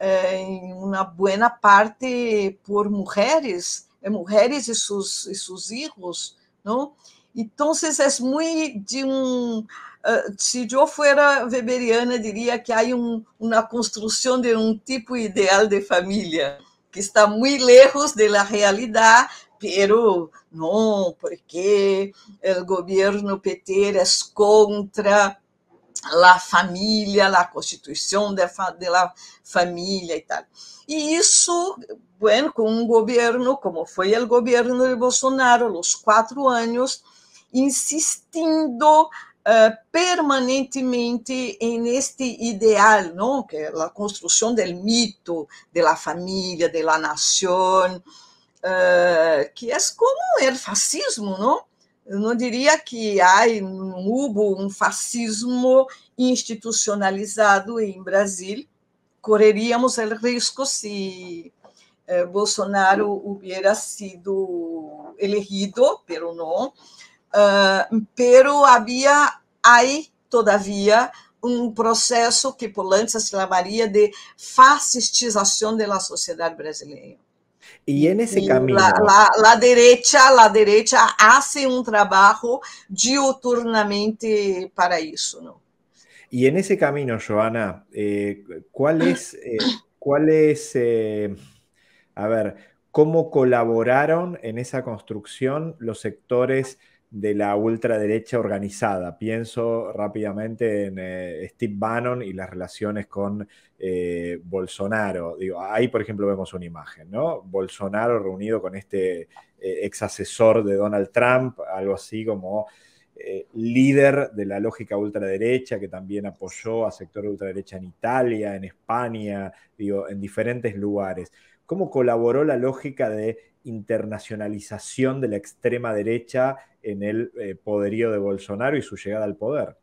C: uh, em uma boa parte por mulheres, eh, mulheres e seus e seus filhos, não? Então, é muito de um uh, si yo fuera weberiana, diría que hay un, una construcción de un tipo ideal de familia que está muy lejos de la realidad, pero no, porque el gobierno PT es contra la família, a constituição da, família e tal. E isso, bueno, com um governo, como foi o governo de Bolsonaro, os quatro anos, insistindo uh, permanentemente em este ideal, não? que é a construção do mito da família, da nação, uh, que é como o fascismo, não? Eu não diria que há hubo um fascismo institucionalizado em Brasil. Correríamos o risco se eh, Bolsonaro hubiera sido elegido, pero não. Uh, pero havia aí, todavia, um processo que Polanyi se chamaria de fascistização da sociedade brasileira.
A: Y en ese camino.
C: La, la, la, derecha, la derecha hace un trabajo diuturnamente para eso, ¿no?
A: Y en ese camino, Joana, eh, ¿cuál es, eh, cuál es eh, a ver, cómo colaboraron en esa construcción los sectores de la ultraderecha organizada. Pienso rápidamente en eh, Steve Bannon y las relaciones con eh, Bolsonaro. Digo, ahí, por ejemplo, vemos una imagen, ¿no? Bolsonaro reunido con este eh, ex asesor de Donald Trump, algo así como líder de la lógica ultraderecha, que también apoyó a sector ultraderecha en Italia, en España, digo, en diferentes lugares. ¿Cómo colaboró la lógica de internacionalización de la extrema derecha en el eh, poderío de Bolsonaro y su llegada al poder?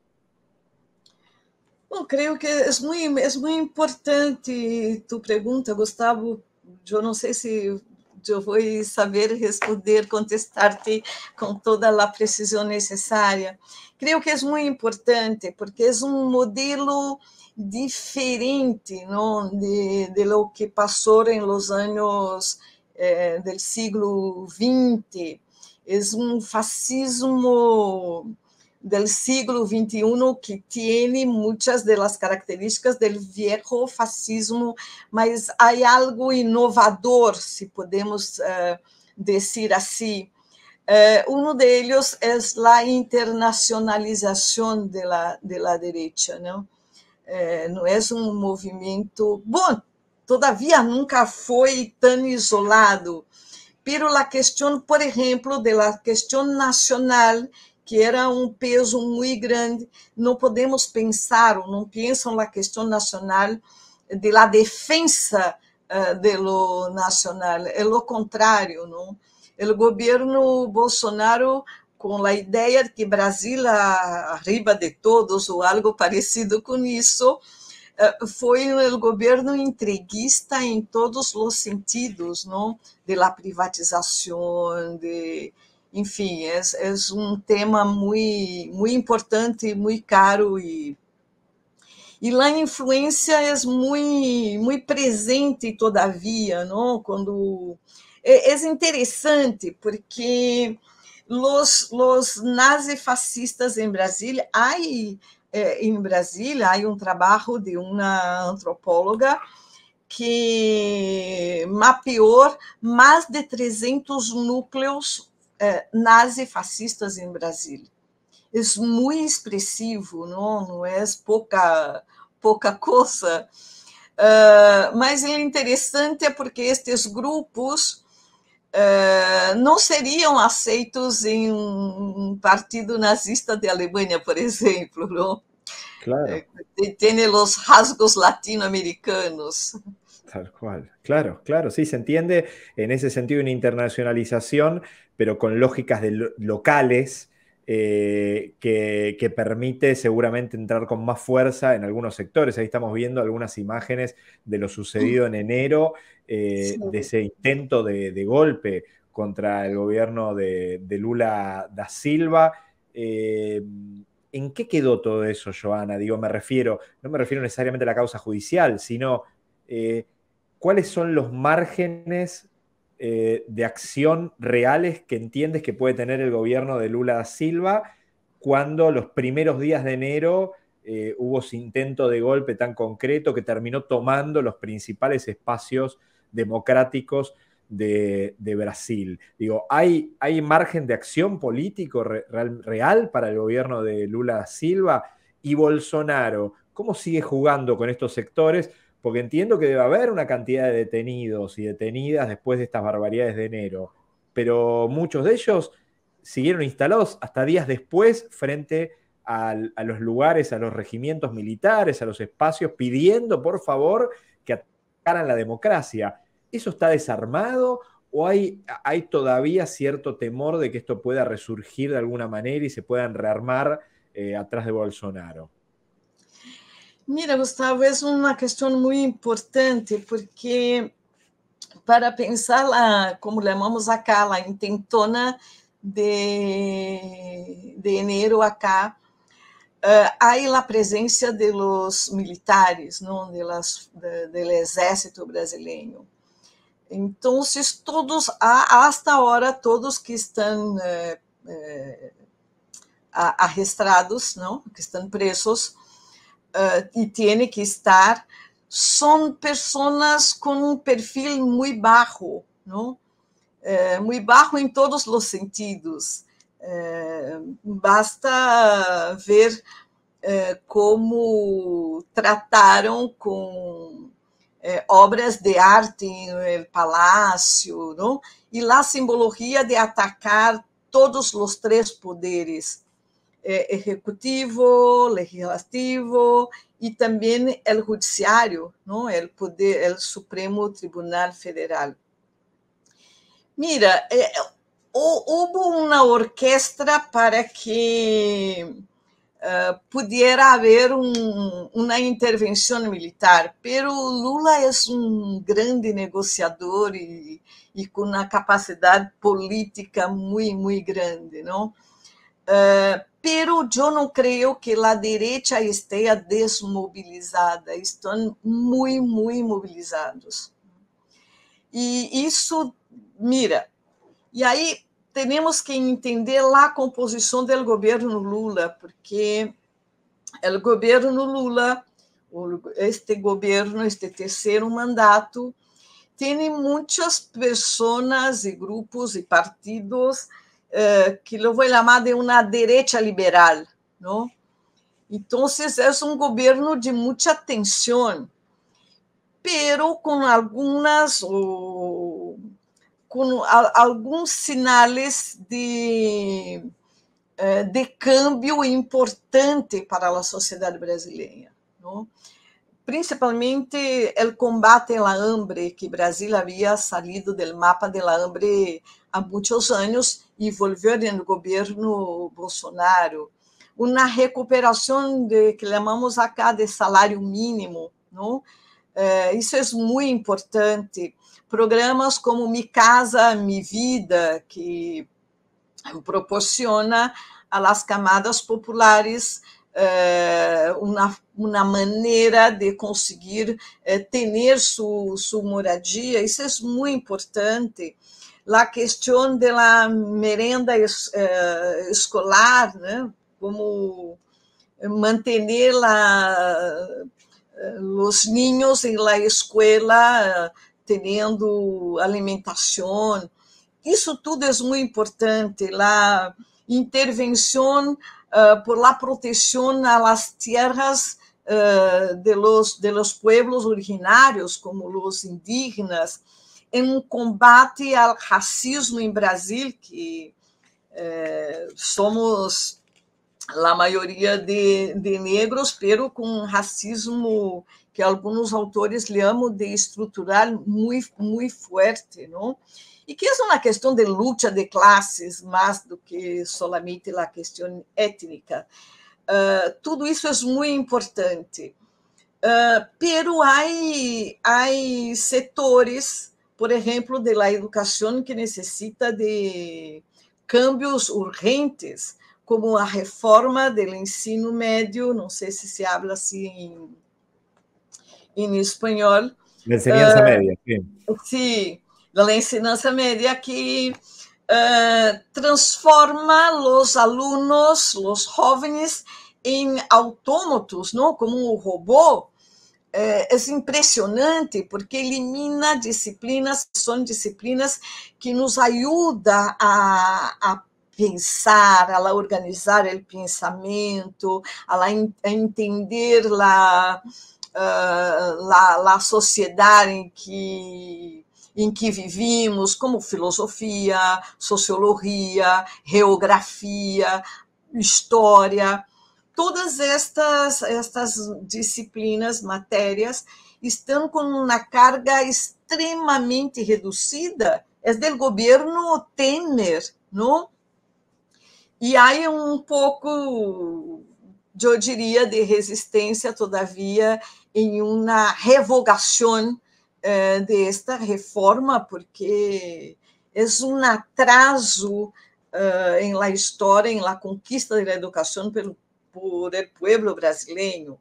C: Bom, creio que é muito, é muito importante tu pergunta, Gustavo. Eu não sei se eu vou saber responder, contestar-te com toda a precisão necessária. Creio que é muito importante, porque é um modelo diferente não, de, de lo que passou em los anos eh, del siglo XX. É um fascismo del siglo XXI que tem muitas das características del viejo fascismo, mas há algo inovador, se podemos uh, dizer assim. Uh, um deles é a internacionalização da de la direita, não? Uh, não é um movimento bom todavia nunca foi tão isolado. Pero a questão, por exemplo, da questão nacional, que era um peso muito grande, não podemos pensar, ou não pensam na questão nacional de la defensa uh, de lo nacional, é o contrário, não? O governo Bolsonaro com a ideia de que Brasil arriba de todos ou algo parecido com isso, foi o governo entreguista em todos os sentidos, não? De la privatização, de enfim, é, é um tema muito, muito importante, muito caro e e lá a influência é muito, muito presente todavia, não? Quando é, é interessante porque os, os nazifascistas em Brasília, há eh, em Brasília, há um trabalho de uma antropóloga que mapeou mais de 300 núcleos eh, nazifascistas em Brasília. É muito expressivo, não, não é pouca, pouca coisa. Uh, mas é interessante porque estes grupos uh, não seriam aceitos em um partido nazista de Alemanha, por exemplo, não?
A: Claro. Eh,
C: tiene los rasgos latinoamericanos.
A: Tal cual. Claro, claro, sí, se entiende en ese sentido una internacionalización, pero con lógicas de locales eh, que, que, permite seguramente entrar con más fuerza en algunos sectores. Ahí estamos viendo algunas imágenes de lo sucedido en enero, eh, sí. de ese intento de, de, golpe contra el gobierno de, de Lula da Silva. Eh, ¿En qué quedó todo eso, Joana? Digo, me refiero, no me refiero necesariamente a la causa judicial, sino eh, cuáles son los márgenes de acción reales que entiendes que puede tener el gobierno de Lula da Silva cuando los primeros días de enero eh, hubo ese intento de golpe tan concreto que terminó tomando los principales espacios democráticos de, Brasil. Digo, ¿hay, ¿hay, margen de acción político real, para el gobierno de Lula Silva? Y Bolsonaro, ¿cómo sigue jugando con estos sectores? Porque entiendo que debe haber una cantidad de detenidos y detenidas después de estas barbaridades de enero, pero muchos de ellos siguieron instalados hasta días después frente a, los lugares, a los regimientos militares, a los espacios, pidiendo por favor que atacaran la democracia. ¿Eso está desarmado o hay, hay todavía cierto temor de que esto pueda resurgir de alguna manera y se puedan rearmar eh, atrás de Bolsonaro?
C: Mira, Gustavo, es una cuestión muy importante porque para pensar la, como llamamos acá, la intentona de, enero acá, uh, há a presença de los militares, não, de las, de, del exército brasileiro. Então, todos, hasta agora, todos que estão eh, eh, arrestados, não, que estão presos, uh, e têm que estar, são pessoas com um perfil muito baixo, não? Muito baixo em todos os sentidos. É, basta ver é, como trataram com é, obras de arte no palácio, não? e lá simbologia de atacar todos os três poderes, é, executivo, legislativo e também o judiciário, não? o poder, o Supremo Tribunal Federal. Mira, é, hubo una orquesta para que uh, pudiera haber un, una intervención militar, pero Lula es un grande negociador y, y con una capacidad política muy, muy grande, ¿no? Uh, pero yo no creo que la derecha esté desmovilizada, están muy, muy movilizados. E isso, mira, e aí temos que entender a composição do governo Lula, porque o governo Lula, este governo, este terceiro mandato, tem muitas pessoas e grupos e partidos eh, que eu vou chamar de uma direita liberal, não? Então, é um governo de muita tensão, pero com algumas com alguns sinais de, eh, de câmbio importante para a sociedade brasileira. Não? Principalmente o combate à hambre, que Brasil havia saído do mapa da hambre há muitos anos e voltou no governo Bolsonaro. Uma recuperação de que chamamos acá de salário mínimo, não? Eh, isso é muito importante programas como Mi Casa, Mi Vida, que proporciona las camadas populares eh, uma, uma maneira de conseguir eh, ter sua su moradia. Isso é muito importante. A questão da merenda eh, escolar, né? como manter os niños em la escola tendo alimentação. Isso tudo é muito importante. A intervenção uh, por la proteção a las tierras uh, de, los, de los pueblos originários, como os indígenas, em um combate ao racismo em Brasil, que uh, somos a maioria de, de negros, pero com racismo que alguns autores chamam de estrutural muito, muito forte, não? E que é uma questão de luta de classes, mais do que solamente a questão étnica. Uh, tudo isso é muito importante. Uh, pero há, há setores, por exemplo, de la educação que necessita de cambios urgentes, como a reforma do ensino médio, não sei se se habla assim em espanhol.
A: La enseñanza uh, media,
C: sí. Sí, la enseñanza media que uh, transforma os alunos, os jovens, em autômatos, não? como um robô, é, é impressionante porque elimina disciplinas, são disciplinas que nos ajudam a, a pensar, a organizar o pensamento, a, a entender a, uh, a sociedade em que em que vivimos, como filosofia, sociologia, geografia, história todas estas, estas disciplinas, matérias, estão com uma carga extremamente reduzida. É do governo Temer, não? E há um pouco, eu diria, de resistência, todavia, em uma revogação eh, desta reforma, porque é um atraso uh, em la história, em la conquista da educação pelo por el pueblo brasileño.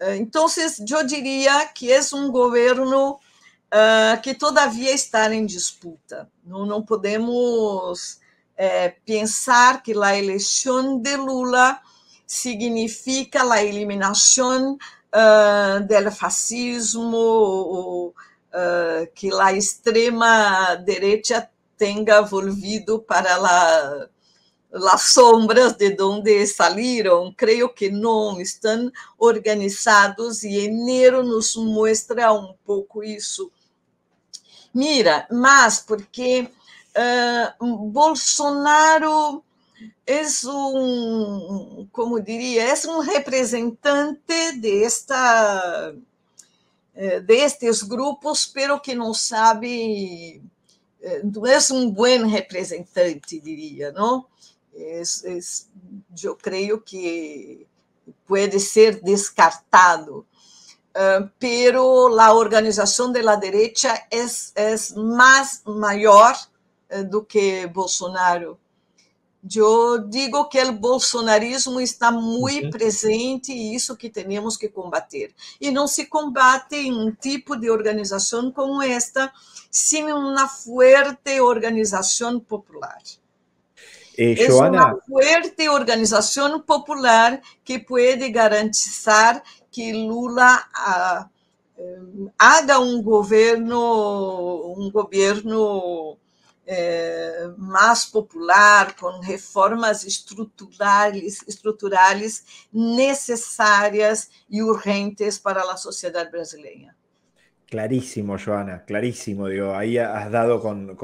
C: Eh, Entonces, eu diria que é um governo uh, que todavia está em disputa. Não, não podemos é, pensar que a eleição de Lula significa a eliminação uh, do fascismo, ou, uh, que a extrema direita tenha volvido para a las sombras de donde salieron, creo que no están organizados y enero nos muestra un poco eso. Mira, más porque uh, Bolsonaro es un, como diría, es un representante de esta de estes grupos, pero que não sabe, não é um bom representante, diria, não? es, es, yo creo que puede ser descartado. Uh, pero la organización de la derecha es, es más mayor uh, do que Bolsonaro. Eu digo que o bolsonarismo está muito uhum. presente e isso que temos que combater. E não se combate em um tipo de organização como esta, sem uma forte organização popular.
A: Eh, es Joana,
C: una fuerte organización popular que puede garantizar que Lula uh, haga un gobierno, un gobierno eh, más popular, con reformas estruturales, estruturales necesarias y urgentes para la sociedad brasileña.
A: Clarísimo, Joana, clarísimo. Digo, ahí has dado con,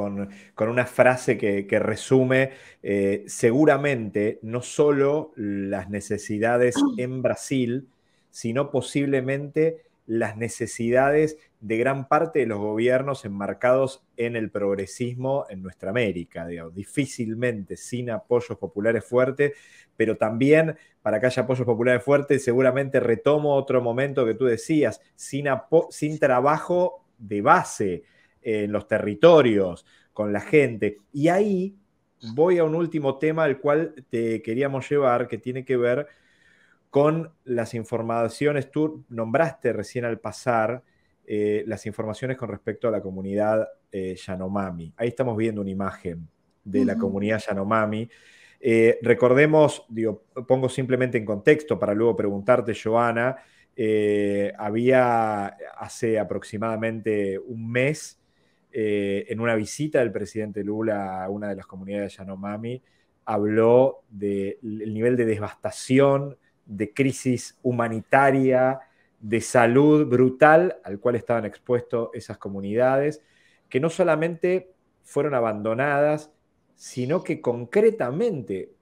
A: una frase que, resume eh, seguramente no solo las necesidades en Brasil, sino posiblemente las necesidades de gran parte de los gobiernos enmarcados en el progresismo en nuestra América. Difícilmente sin apoyos populares fuertes, pero también para que haya apoyos populares fuertes, seguramente retomo otro momento que tú decías, sin, sin trabajo de base en los territorios, con la gente. Y ahí voy a un último tema al cual te queríamos llevar, que tiene que ver con las informaciones, tú nombraste recién al pasar eh, las informaciones con respecto a la comunidad eh, Yanomami. Ahí estamos viendo una imagen de la comunidad Yanomami. Eh, recordemos, digo, pongo simplemente en contexto para luego preguntarte, Joana, eh, había hace aproximadamente un mes, en una visita del presidente Lula a una de las comunidades de Yanomami, habló del nivel de devastación, de crisis humanitaria, de salud brutal al cual estaban expuestos esas comunidades, que no solamente fueron abandonadas, sino que concretamente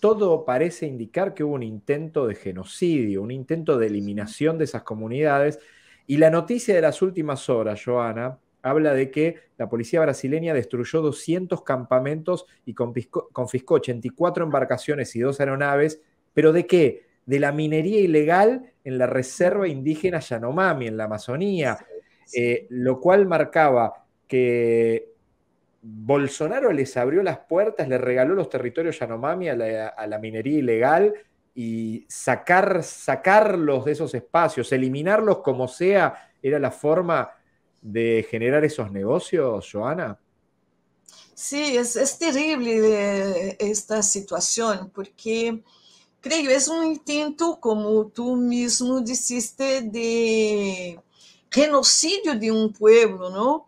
A: todo parece indicar que hubo un intento de genocidio, un intento de eliminación de esas comunidades. Y la noticia de las últimas horas, Joana, habla de que la policía brasileña destruyó 200 campamentos y confiscó, 84 embarcaciones y dos aeronaves, pero ¿de qué? De la minería ilegal en la reserva indígena Yanomami, en la Amazonía, eh, lo cual marcaba que Bolsonaro les abrió las puertas, le regaló los territorios Yanomami a la, minería ilegal y sacar, sacarlos de esos espacios, eliminarlos como sea, era la forma de generar esos negocios, Joana?
C: Sí, es, es terrible eh, esta situación porque creo es un intento, como tú mismo dijiste, de genocidio de un pueblo, ¿no?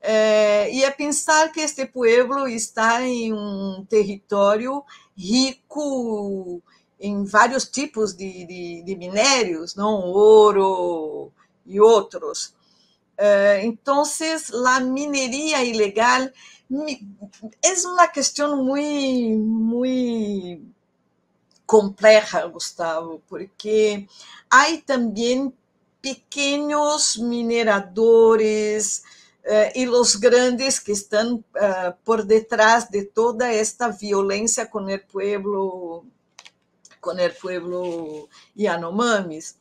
C: Eh, e a pensar que este pueblo está em um território rico em vários tipos de, de, de minérios, não ouro e outros. Eh, então, a mineria ilegal é uma questão muito, muito complexa, Gustavo, porque há também pequenos mineradores, eh, y los grandes que están eh, por detrás de toda esta violencia con el pueblo, con el pueblo Yanomamis.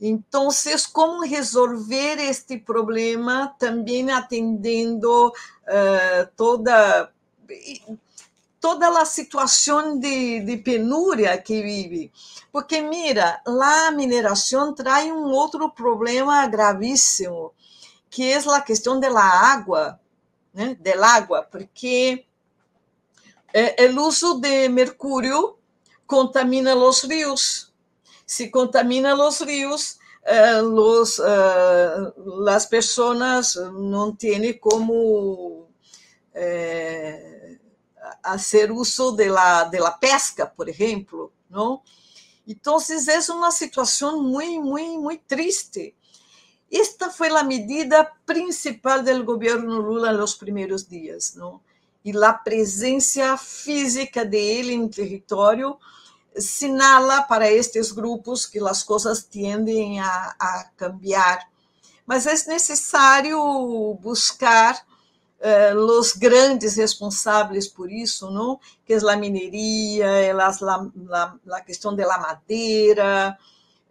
C: Entonces, ¿cómo resolver este problema también atendiendo uh, toda, toda a situação de, de, penuria que vive? Porque, mira, a mineração traz um outro problema gravíssimo, que é a questão da água, né, del água, porque é, o uso de mercúrio contamina os rios. Se contamina os rios, eh, eh, las personas não têm como eh, fazer uso de la, de la pesca, por exemplo, não? Então, é uma situação muito, muito, muito triste. Esta foi a medida principal do governo Lula nos primeiros dias, não? E a presença física dele no território sinala para estes grupos que as coisas tendem a, a cambiar. Mas é necessário buscar eh, os grandes responsáveis por isso, não? Que é a mineria, é a, questão da madeira,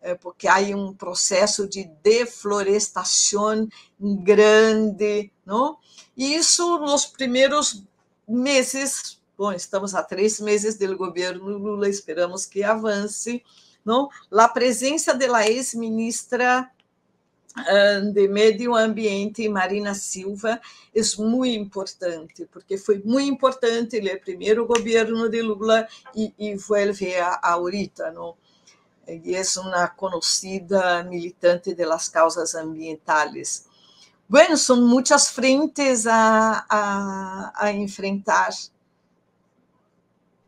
C: é, porque há um processo de deflorestação grande, não? E isso nos primeiros meses, bom, estamos há três meses do governo Lula, esperamos que avance, não? A presença da ex-ministra de Meio Ambiente, Marina Silva, é muito importante, porque foi muito importante o primeiro governo de Lula e, e vuelve a, ahorita, não? y es una conocida militante de las causas ambientales. Bueno, son muchas frentes a, a, a enfrentar.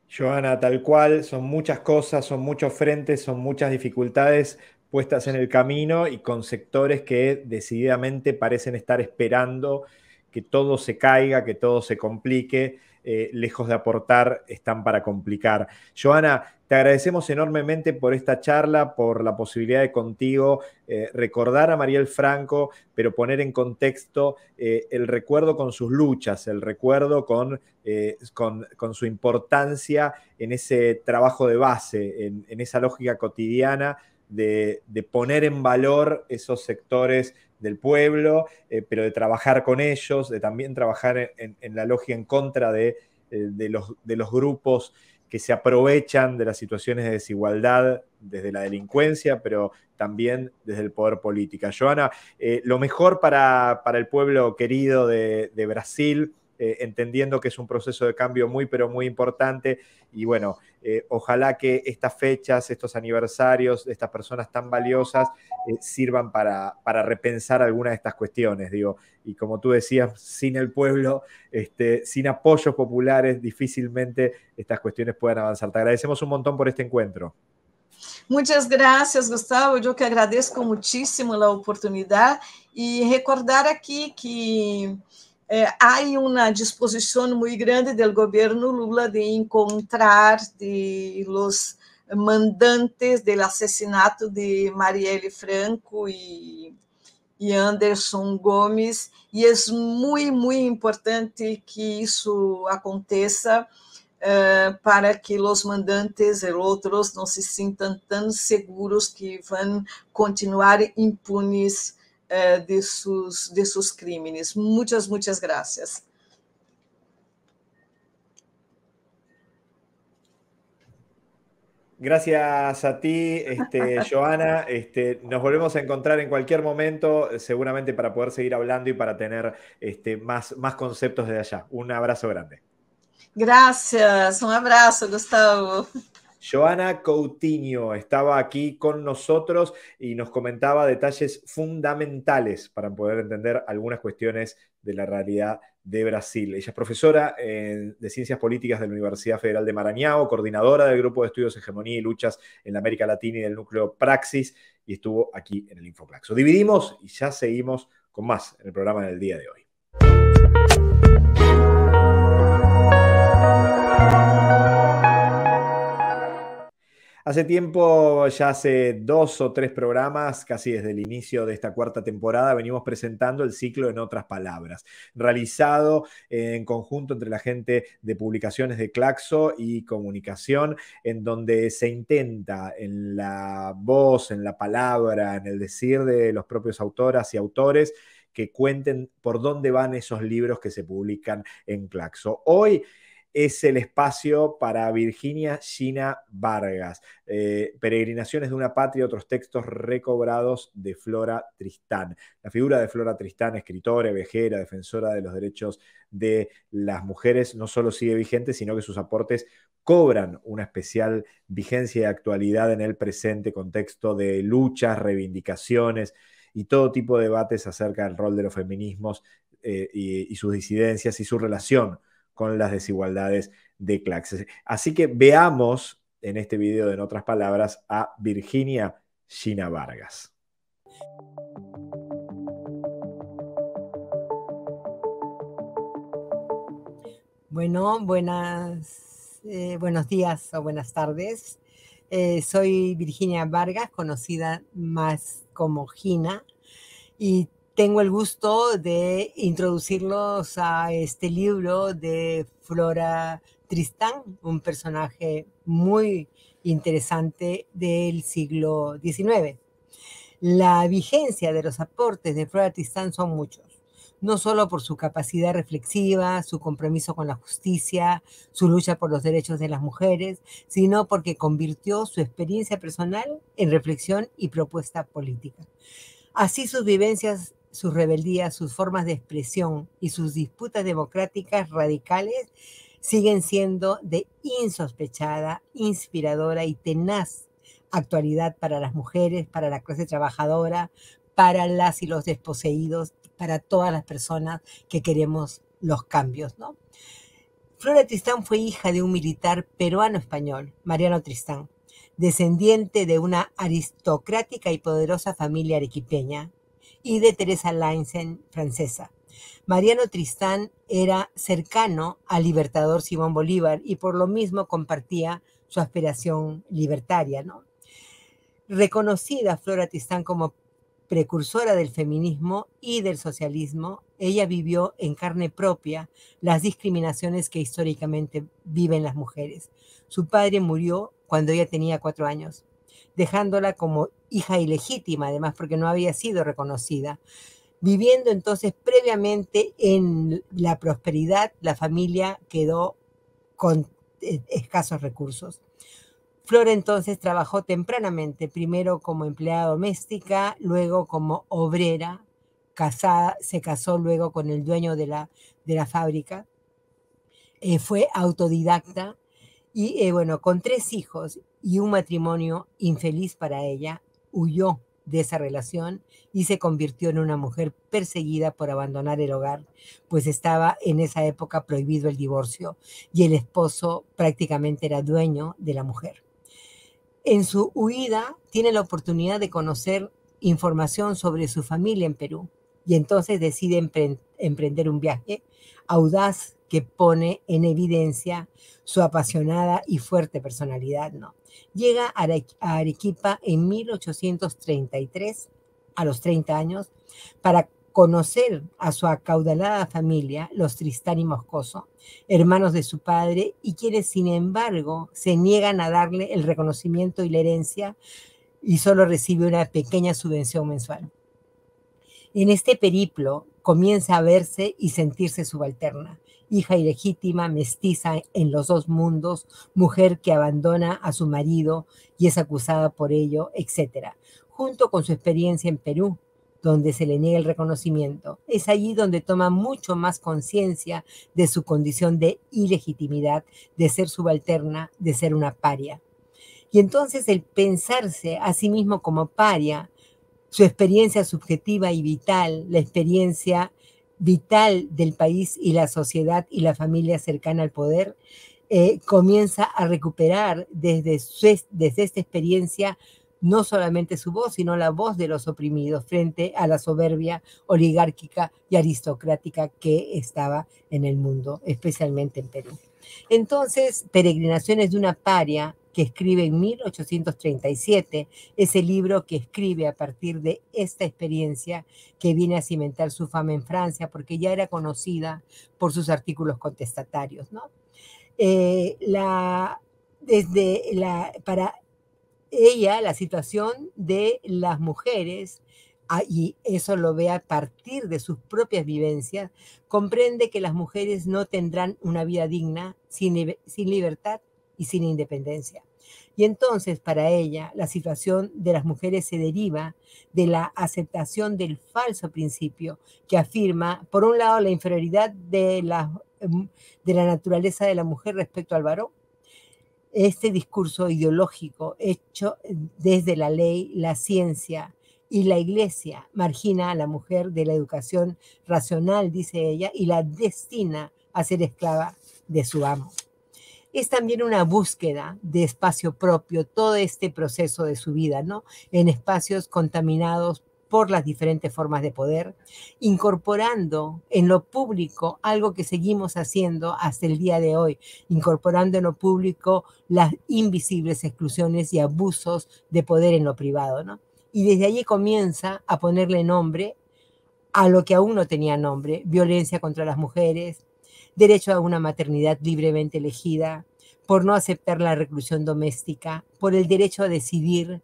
A: Joana, tal cual, son muchas cosas, son muchos frentes, son muchas dificultades puestas en el camino y con sectores que decididamente parecen estar esperando que todo se caiga, que todo se complique eh, lejos de aportar, están para complicar. Joana, te agradecemos enormemente por esta charla, por la posibilidad de contigo eh, recordar a Mariel Franco, pero poner en contexto eh, el recuerdo con sus luchas, el recuerdo con, con, su importancia en ese trabajo de base, en, esa lógica cotidiana de, poner en valor esos sectores del pueblo, eh, pero de trabajar con ellos, de también trabajar en, la lógica en contra eh, de, los, de los grupos que se aprovechan de las situaciones de desigualdad desde la delincuencia, pero también desde el poder político. Joana, eh, lo mejor para, el pueblo querido de, de Brasil, eh, entendiendo que es un proceso de cambio muy, pero muy importante. Y bueno, eh, ojalá que estas fechas, estos aniversarios estas personas tan valiosas eh, sirvan para, para, repensar algunas de estas cuestiones. Digo, y como tú decías, sin el pueblo, este, sin apoyos populares, difícilmente estas cuestiones puedan avanzar. Te agradecemos un montón por este encuentro.
C: Muchas gracias, Gustavo. Yo que agradezco muchísimo la oportunidad y recordar aquí que é, há uma disposição muito grande do governo Lula de encontrar de los mandantes do assassinato de Marielle Franco e, e Anderson Gomes, e é muito, muito importante que isso aconteça uh, para que os mandantes e outros não se sintam tão seguros que vão continuar impunes eh, de, sus, de sus crímenes. Muchas, muchas gracias.
A: Gracias a ti, este, Joana. Este, nos volvemos a encontrar en cualquier momento, seguramente para poder seguir hablando y para tener este, más, más conceptos de allá. Un abrazo grande.
C: Gracias, un abrazo, Gustavo.
A: Joana Coutinho estaba aquí con nosotros y nos comentaba detalles fundamentales para poder entender algunas cuestiones de la realidad de Brasil. Ella es profesora eh, de Ciencias Políticas de la Universidad Federal de Maranhão, coordinadora del Grupo de Estudios Hegemonía y Luchas en la América Latina y del núcleo Praxis, y estuvo aquí en el Infoclaxo. Dividimos y ya seguimos con más en el programa del día de hoy. Hace tiempo, ya hace dos o tres programas, casi desde el inicio de esta cuarta temporada, venimos presentando el ciclo en otras palabras, realizado en conjunto entre la gente de publicaciones de Claxo y comunicación, en donde se intenta en la voz, en la palabra, en el decir de los propios autoras y autores, que cuenten por dónde van esos libros que se publican en Claxo. Hoy es el espacio para Virginia Gina Vargas. Eh, Peregrinaciones de una patria, otros textos recobrados de Flora Tristán. La figura de Flora Tristán, escritora, vejera, defensora de los derechos de las mujeres, no solo sigue vigente, sino que sus aportes cobran una especial vigencia y actualidad en el presente contexto de luchas, reivindicaciones y todo tipo de debates acerca del rol de los feminismos eh, y sus disidencias y su relación con las desigualdades de clases. Así que veamos en este video, en otras palabras, a Virginia Gina Vargas.
D: Bueno, buenas, eh, buenos días o buenas tardes. Eh, soy Virginia Vargas, conocida más como Gina, y tengo el gusto de introducirlos a este libro de Flora Tristán, un personaje muy interesante del siglo XIX. La vigencia de los aportes de Flora Tristán son muchos, no solo por su capacidad reflexiva, su compromiso con la justicia, su lucha por los derechos de las mujeres, sino porque convirtió su experiencia personal en reflexión y propuesta política. Así sus vivencias sus rebeldías, sus formas de expresión y sus disputas democráticas radicales siguen siendo de insospechada, inspiradora y tenaz actualidad para las mujeres, para la clase trabajadora, para las y los desposeídos, para todas las personas que queremos los cambios, ¿no? Flora Tristán fue hija de un militar peruano-español, Mariano Tristán, descendiente de una aristocrática y poderosa familia arequipeña, y de Teresa Leinsen, francesa. Mariano Tristán era cercano al libertador Simón Bolívar y por lo mismo compartía su aspiración libertaria. ¿no? Reconocida Flora Tristán como precursora del feminismo y del socialismo, ella vivió en carne propia las discriminaciones que históricamente viven las mujeres. Su padre murió cuando ella tenía cuatro años dejándola como hija ilegítima, además porque no había sido reconocida. Viviendo entonces previamente en la prosperidad, la familia quedó con eh, escasos recursos. Flora entonces trabajó tempranamente, primero como empleada doméstica, luego como obrera, casada, se casó luego con el dueño de la, de la fábrica, eh, fue autodidacta y eh, bueno, con tres hijos y un matrimonio infeliz para ella, huyó de esa relación y se convirtió en una mujer perseguida por abandonar el hogar, pues estaba en esa época prohibido el divorcio y el esposo prácticamente era dueño de la mujer. En su huida tiene la oportunidad de conocer información sobre su familia en Perú y entonces decide emprender un viaje audaz que pone en evidencia su apasionada y fuerte personalidad, ¿no? Llega a Arequipa en 1833, a los 30 años, para conocer a su acaudalada familia, los Tristán y Moscoso, hermanos de su padre, y quienes, sin embargo, se niegan a darle el reconocimiento y la herencia y solo recibe una pequeña subvención mensual. En este periplo comienza a verse y sentirse subalterna hija ilegítima, mestiza en los dos mundos, mujer que abandona a su marido y es acusada por ello, etc. Junto con su experiencia en Perú, donde se le niega el reconocimiento. Es allí donde toma mucho más conciencia de su condición de ilegitimidad, de ser subalterna, de ser una paria. Y entonces el pensarse a sí mismo como paria, su experiencia subjetiva y vital, la experiencia vital del país y la sociedad y la familia cercana al poder, eh, comienza a recuperar desde, desde esta experiencia no solamente su voz, sino la voz de los oprimidos frente a la soberbia oligárquica y aristocrática que estaba en el mundo, especialmente en Perú. Entonces, Peregrinaciones de una paria, que escribe en 1837, es el libro que escribe a partir de esta experiencia que viene a cimentar su fama en Francia, porque ya era conocida por sus artículos contestatarios. ¿no? Eh, la, desde la, para ella la situación de las mujeres, ah, y eso lo ve a partir de sus propias vivencias, comprende que las mujeres no tendrán una vida digna sin, sin libertad y sin independencia. Y entonces para ella la situación de las mujeres se deriva de la aceptación del falso principio que afirma, por un lado, la inferioridad de la, de la naturaleza de la mujer respecto al varón este discurso ideológico hecho desde la ley, la ciencia y la iglesia margina a la mujer de la educación racional, dice ella, y la destina a ser esclava de su amo. Es también una búsqueda de espacio propio, todo este proceso de su vida, ¿no? En espacios contaminados por las diferentes formas de poder, incorporando en lo público algo que seguimos haciendo hasta el día de hoy, incorporando en lo público las invisibles exclusiones y abusos de poder en lo privado, ¿no? Y desde allí comienza a ponerle nombre a lo que aún no tenía nombre, violencia contra las mujeres, derecho a una maternidad libremente elegida, por no aceptar la reclusión doméstica, por el derecho a decidir,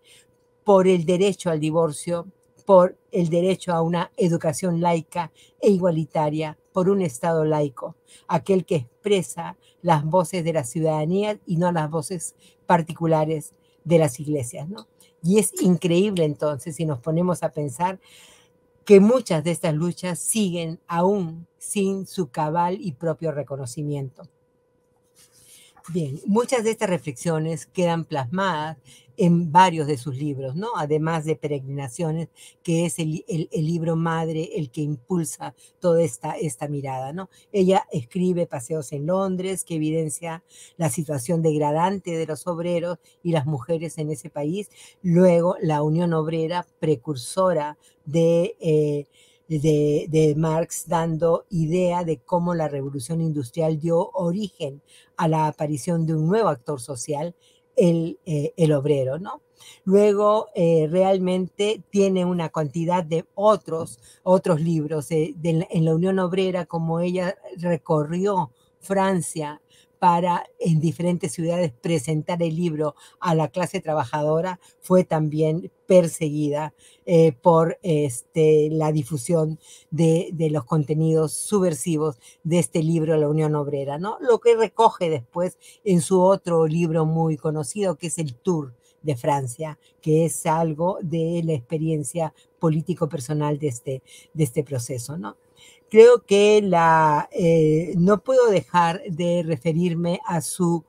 D: por el derecho al divorcio, por el derecho a una educación laica e igualitaria, por un Estado laico, aquel que expresa las voces de la ciudadanía y no las voces particulares de las iglesias. ¿no? Y es increíble entonces si nos ponemos a pensar que muchas de estas luchas siguen aún sin su cabal y propio reconocimiento. Bien, muchas de estas reflexiones quedan plasmadas en varios de sus libros, ¿no? Además de Peregrinaciones, que es el, libro madre, el que impulsa toda esta, mirada, ¿no? Ella escribe Paseos en Londres, que evidencia la situación degradante de los obreros y las mujeres en ese país. Luego, la Unión Obrera, precursora de... Eh, de, Marx dando idea de cómo la revolución industrial dio origen a la aparición de un nuevo actor social, el, eh, el obrero, ¿no? Luego, eh, realmente tiene una cantidad de otros, otros libros en la Unión Obrera, como ella recorrió Francia para en diferentes ciudades presentar el libro a la clase trabajadora, fue también perseguida eh, por este, la difusión de, de, los contenidos subversivos de este libro, La Unión Obrera, ¿no? Lo que recoge después en su otro libro muy conocido, que es El Tour de Francia, que es algo de la experiencia político-personal de este, de este proceso, ¿no? Creo que la, eh, no puedo dejar de referirme a su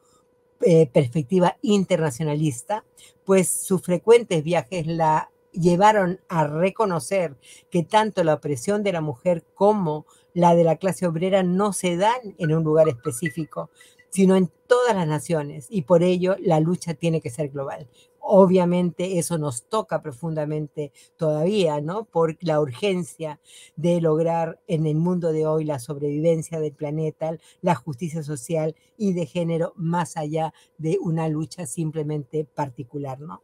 D: eh, perspectiva internacionalista, pues sus frecuentes viajes la llevaron a reconocer que tanto la opresión de la mujer como la de la clase obrera no se dan en un lugar específico, sino en todas las naciones y por ello la lucha tiene que ser global. Obviamente eso nos toca profundamente todavía, ¿no? Por la urgencia de lograr en el mundo de hoy la sobrevivencia del planeta, la justicia social y de género más allá de una lucha simplemente particular, ¿no?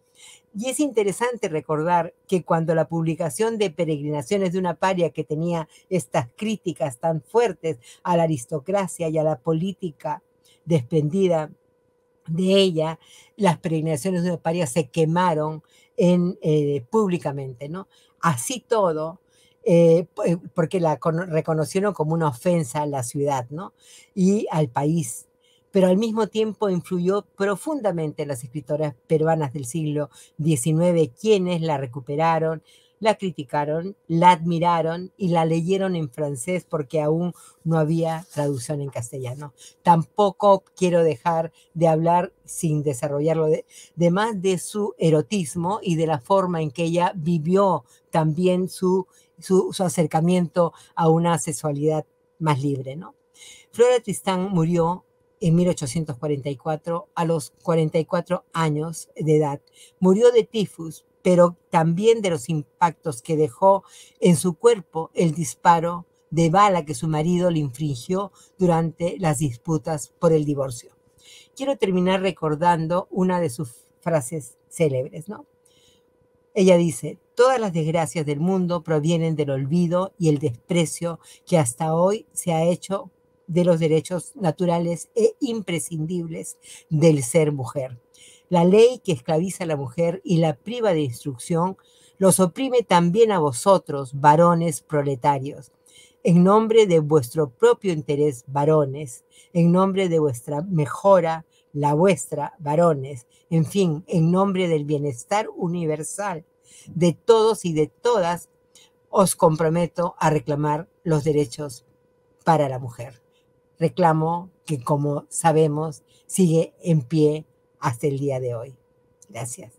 D: Y es interesante recordar que cuando la publicación de Peregrinaciones de una paria que tenía estas críticas tan fuertes a la aristocracia y a la política desprendida de ella, las peregrinaciones de paria se quemaron en, eh, públicamente, ¿no? Así todo, eh, eh, porque la reconocieron como una ofensa a la ciudad ¿no? y al país pero al mismo tiempo influyó profundamente en las escritoras peruanas del siglo XIX, quienes la recuperaron, la criticaron, la admiraron y la leyeron en francés porque aún no había traducción en castellano. Tampoco quiero dejar de hablar sin desarrollarlo de, más de su erotismo y de la forma en que ella vivió también su, su, acercamiento a una sexualidad más libre. ¿no? Flora Tristán murió en 1844 a los 44 años de edad. Murió de tifus, pero también de los impactos que dejó en su cuerpo el disparo de bala que su marido le infringió durante las disputas por el divorcio. Quiero terminar recordando una de sus frases célebres, ¿no? Ella dice, todas las desgracias del mundo provienen del olvido y el desprecio que hasta hoy se ha hecho de los derechos naturales e imprescindibles del ser mujer. La ley que esclaviza a la mujer y la priva de instrucción los oprime también a vosotros, varones proletarios. En nombre de vuestro propio interés, varones, en nombre de vuestra mejora, la vuestra, varones, en fin, en nombre del bienestar universal de todos y de todas, os comprometo a reclamar los derechos para la mujer. Reclamo que, como sabemos, sigue en pie hasta el día de hoy. Gracias.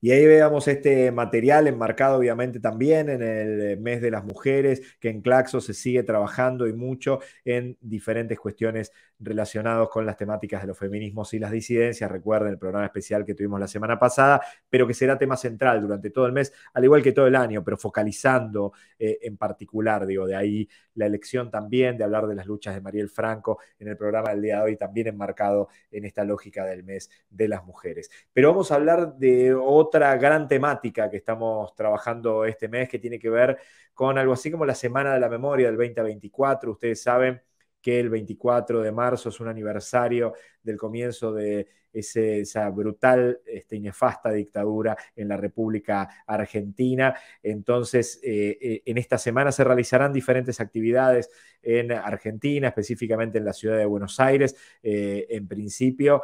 A: Y ahí veamos este material enmarcado obviamente también en el mes de las mujeres, que en Claxo se sigue trabajando y mucho en diferentes cuestiones relacionadas con las temáticas de los feminismos y las disidencias. Recuerden el programa especial que tuvimos la semana pasada, pero que será tema central durante todo el mes, al igual que todo el año, pero focalizando eh, en particular, digo, de ahí la elección también de hablar de las luchas de Mariel Franco en el programa del día de hoy, también enmarcado en esta lógica del mes de las mujeres. Pero vamos a hablar de otra gran temática que estamos trabajando este mes que tiene que ver con algo así como la Semana de la Memoria del 2024. Ustedes saben que el 24 de marzo es un aniversario del comienzo de esa brutal este, y nefasta dictadura en la República Argentina. Entonces, eh, eh, en esta semana se realizarán diferentes actividades en Argentina, específicamente en la ciudad de Buenos Aires. Eh, en principio,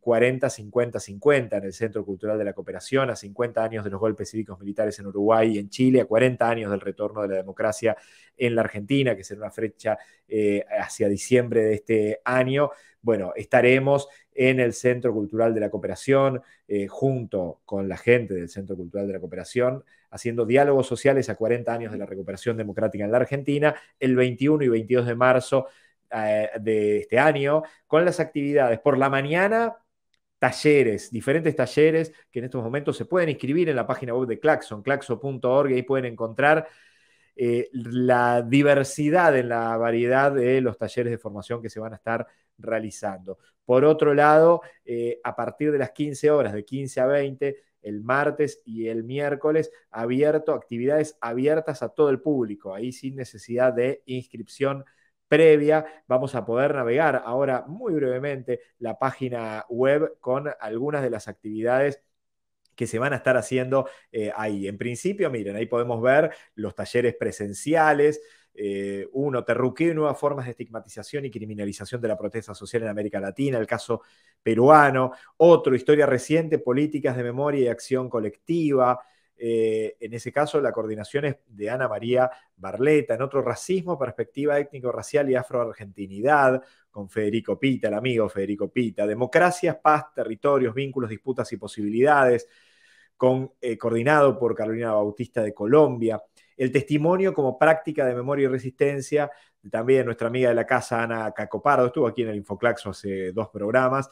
A: 40, 50, 50 en el Centro Cultural de la Cooperación, a 50 años de los golpes cívicos militares en Uruguay y en Chile, a 40 años del retorno de la democracia en la Argentina, que será una fecha hacia diciembre de este año. Bueno, estaremos en el Centro Cultural de la Cooperación, eh, junto con la gente del Centro Cultural de la Cooperación, haciendo diálogos sociales a 40 años de la recuperación democrática en la Argentina, el 21 y 22 de marzo eh, de este año, con las actividades por la mañana talleres, diferentes talleres que en estos momentos se pueden inscribir en la página web de Claxon, claxon.org, y ahí pueden encontrar eh, la diversidad en la variedad de los talleres de formación que se van a estar realizando. Por otro lado, eh, a partir de las 15 horas, de 15 a 20, el martes y el miércoles, abierto, actividades abiertas a todo el público, ahí sin necesidad de inscripción previa. Vamos a poder navegar ahora muy brevemente la página web con algunas de las actividades que se van a estar haciendo eh, ahí. En principio, miren, ahí podemos ver los talleres presenciales, eh, uno, terruqueo nuevas formas de estigmatización y criminalización de la protesta social en América Latina, el caso peruano. Otro, historia reciente, políticas de memoria y acción colectiva. Eh, en ese caso, la coordinación es de Ana María Barleta. En otro, racismo, perspectiva étnico-racial y afroargentinidad, con Federico Pita, el amigo Federico Pita. Democracias, paz, territorios, vínculos, disputas y posibilidades con, eh, coordinado por Carolina Bautista de Colombia. El testimonio como práctica de memoria y resistencia, también nuestra amiga de la casa, Ana Cacopardo, estuvo aquí en el Infoclaxo hace dos programas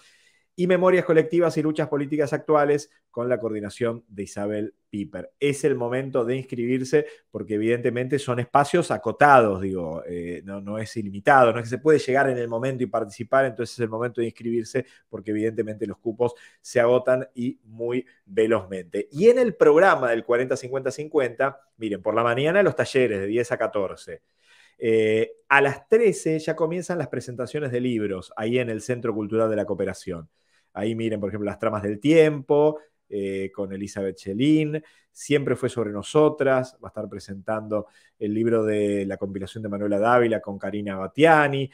A: y Memorias Colectivas y Luchas Políticas Actuales con la coordinación de Isabel Piper. Es el momento de inscribirse porque evidentemente son espacios acotados, digo, eh, no, no, es ilimitado, no es que se puede llegar en el momento y participar, entonces es el momento de inscribirse porque evidentemente los cupos se agotan y muy velozmente. Y en el programa del 40-50-50, miren, por la mañana los talleres de 10 a 14. Eh, a las 13 ya comienzan las presentaciones de libros ahí en el Centro Cultural de la Cooperación. Ahí miren, por ejemplo, las tramas del tiempo, eh, con Elizabeth Chelín, siempre fue sobre nosotras, va a estar presentando el libro de la compilación de Manuela Dávila con Karina Batiani.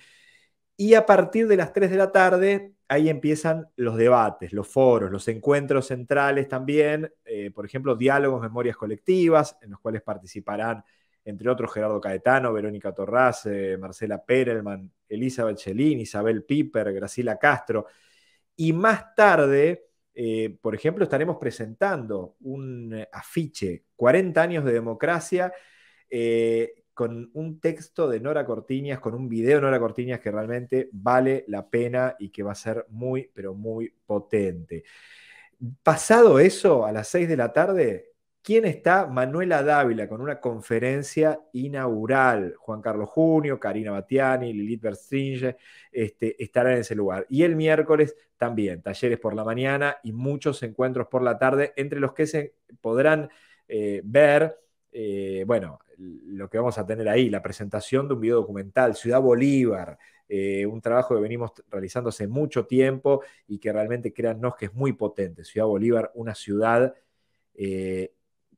A: Y a partir de las 3 de la tarde, ahí empiezan los debates, los foros, los encuentros centrales también, eh, por ejemplo, diálogos, memorias colectivas, en los cuales participarán, entre otros, Gerardo Caetano, Verónica Torraz, eh, Marcela Perelman, Elizabeth Chelín, Isabel Piper, Graciela Castro. Y más tarde, eh, por ejemplo, estaremos presentando un eh, afiche, 40 años de democracia, eh, con un texto de Nora Cortiñas, con un video de Nora Cortiñas que realmente vale la pena y que va a ser muy, pero muy potente. Pasado eso, a las 6 de la tarde, ¿Quién está? Manuela Dávila con una conferencia inaugural. Juan Carlos Junio, Karina Batiani, Lilith Berstringe este, estarán en ese lugar. Y el miércoles también, talleres por la mañana y muchos encuentros por la tarde, entre los que se podrán eh, ver, eh, bueno, lo que vamos a tener ahí, la presentación de un video documental, Ciudad Bolívar, eh, un trabajo que venimos realizando hace mucho tiempo y que realmente créannos que es muy potente. Ciudad Bolívar, una ciudad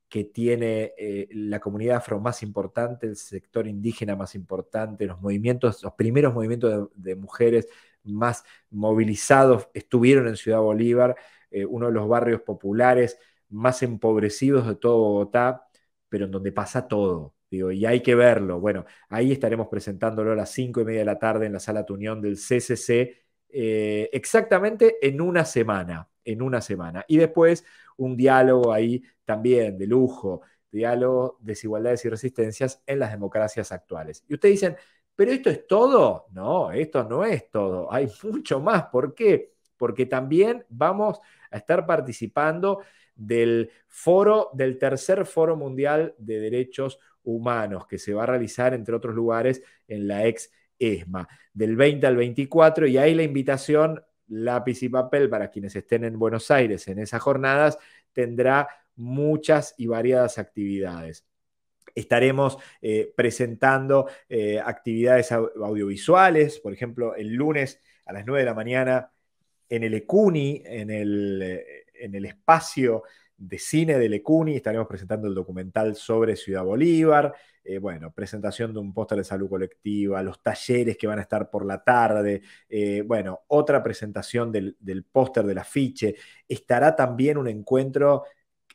A: que tiene eh, la comunidad afro más importante, el sector indígena más importante, los movimientos, los primeros movimientos de, mujeres más movilizados estuvieron en Ciudad Bolívar, eh, uno de los barrios populares más empobrecidos de todo Bogotá, pero en donde pasa todo. Digo, y hay que verlo. Bueno, ahí estaremos presentándolo a las cinco y media de la tarde en la sala Tunión del CCC, eh, exactamente en una semana, en una semana. Y después un diálogo ahí también de lujo, diálogo, desigualdades y resistencias en las democracias actuales. Y ustedes dicen, pero esto es todo. No, esto no es todo. Hay mucho más. ¿Por qué? Porque también vamos a estar participando del foro, del tercer foro mundial de derechos humanos, que se va a realizar, entre otros lugares, en la ex ESMA, del 20 al 24. Y ahí la invitación, lápiz y papel, para quienes estén en Buenos Aires en esas jornadas, tendrá muchas y variadas actividades. Estaremos eh, presentando eh, actividades audiovisuales, por ejemplo, el lunes a las 9 de la mañana en el ECUNI, en el, eh, en el espacio de cine del ECUNI, estaremos presentando el documental sobre Ciudad Bolívar, bueno, presentación de un póster de salud colectiva, los talleres que van a estar por la tarde, bueno, otra presentación del, del póster del afiche, estará también un encuentro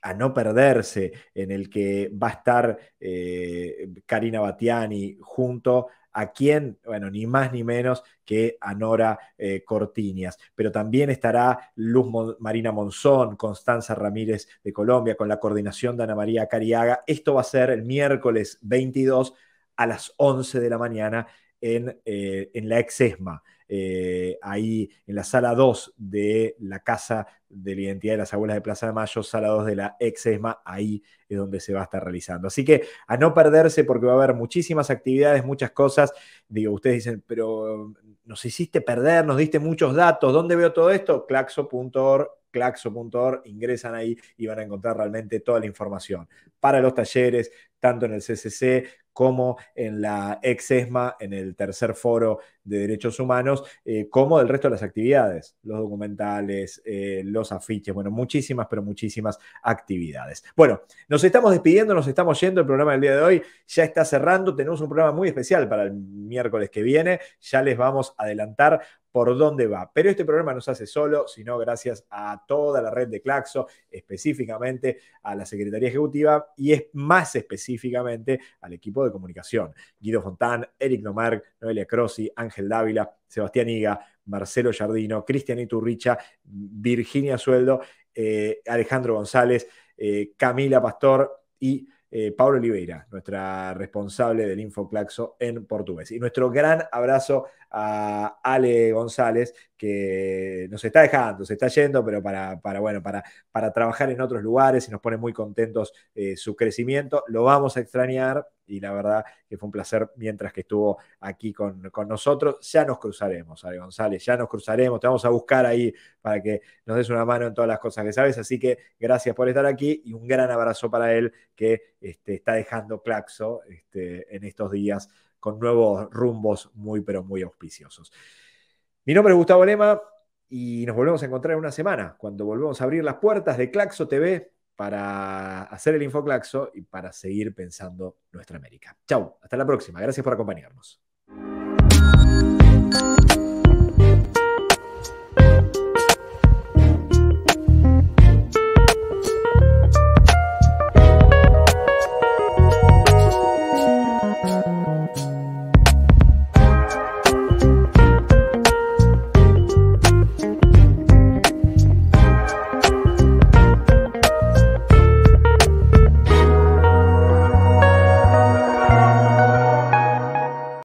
A: a no perderse, en el que va a estar eh, Karina Batiani junto a quien, bueno, ni más ni menos que a Nora eh, Cortiñas. Pero también estará Luz Marina Monzón, Constanza Ramírez de Colombia, con la coordinación de Ana María Cariaga. Esto va a ser el miércoles 22 a las 11 de la mañana en, eh, en la Exesma. Eh, ahí en la sala 2 de la Casa de la Identidad de las Abuelas de Plaza de Mayo, sala 2 de la ex-ESMA, ahí es donde se va a estar realizando. Así que a no perderse porque va a haber muchísimas actividades, muchas cosas. Digo, ustedes dicen, pero nos hiciste perder, nos diste muchos datos, ¿dónde veo todo esto? claxo.org claxo.org, ingresan ahí y van a encontrar realmente toda la información para los talleres, tanto en el CCC como en la ex-ESMA, en el tercer foro de derechos humanos, eh, como del resto de las actividades, los documentales, eh, los afiches, bueno, muchísimas, pero muchísimas actividades. Bueno, nos estamos despidiendo, nos estamos yendo, el programa del día de hoy ya está cerrando, tenemos un programa muy especial para el miércoles que viene, ya les vamos a adelantar por dónde va. Pero este programa no se hace solo, sino gracias a toda la red de Claxo, específicamente a la Secretaría Ejecutiva y es más específicamente al equipo de comunicación. Guido Fontán, Eric Nomark, Noelia Crossi, Ángel Dávila, Sebastián Higa, Marcelo Jardino, Cristian Iturricha, Virginia Sueldo, eh, Alejandro González, eh, Camila Pastor y eh, Pablo Oliveira, nuestra responsable del InfoClaxo en portugués. Y nuestro gran abrazo a Ale González, que nos está dejando, se está yendo, pero para, para, bueno, para, para trabajar en otros lugares y nos pone muy contentos eh, su crecimiento. Lo vamos a extrañar y la verdad que fue un placer mientras que estuvo aquí con, nosotros. Ya nos cruzaremos, Ale González, ya nos cruzaremos, te vamos a buscar ahí para que nos des una mano en todas las cosas que sabes. Así que gracias por estar aquí y un gran abrazo para él que este, está dejando Claxo este, en estos días con nuevos rumbos muy, pero muy auspiciosos. Mi nombre es Gustavo Lema y nos volvemos a encontrar en una semana, cuando volvemos a abrir las puertas de Claxo TV para hacer el Infoclaxo y para seguir pensando nuestra América. Chau, hasta la próxima. Gracias por acompañarnos.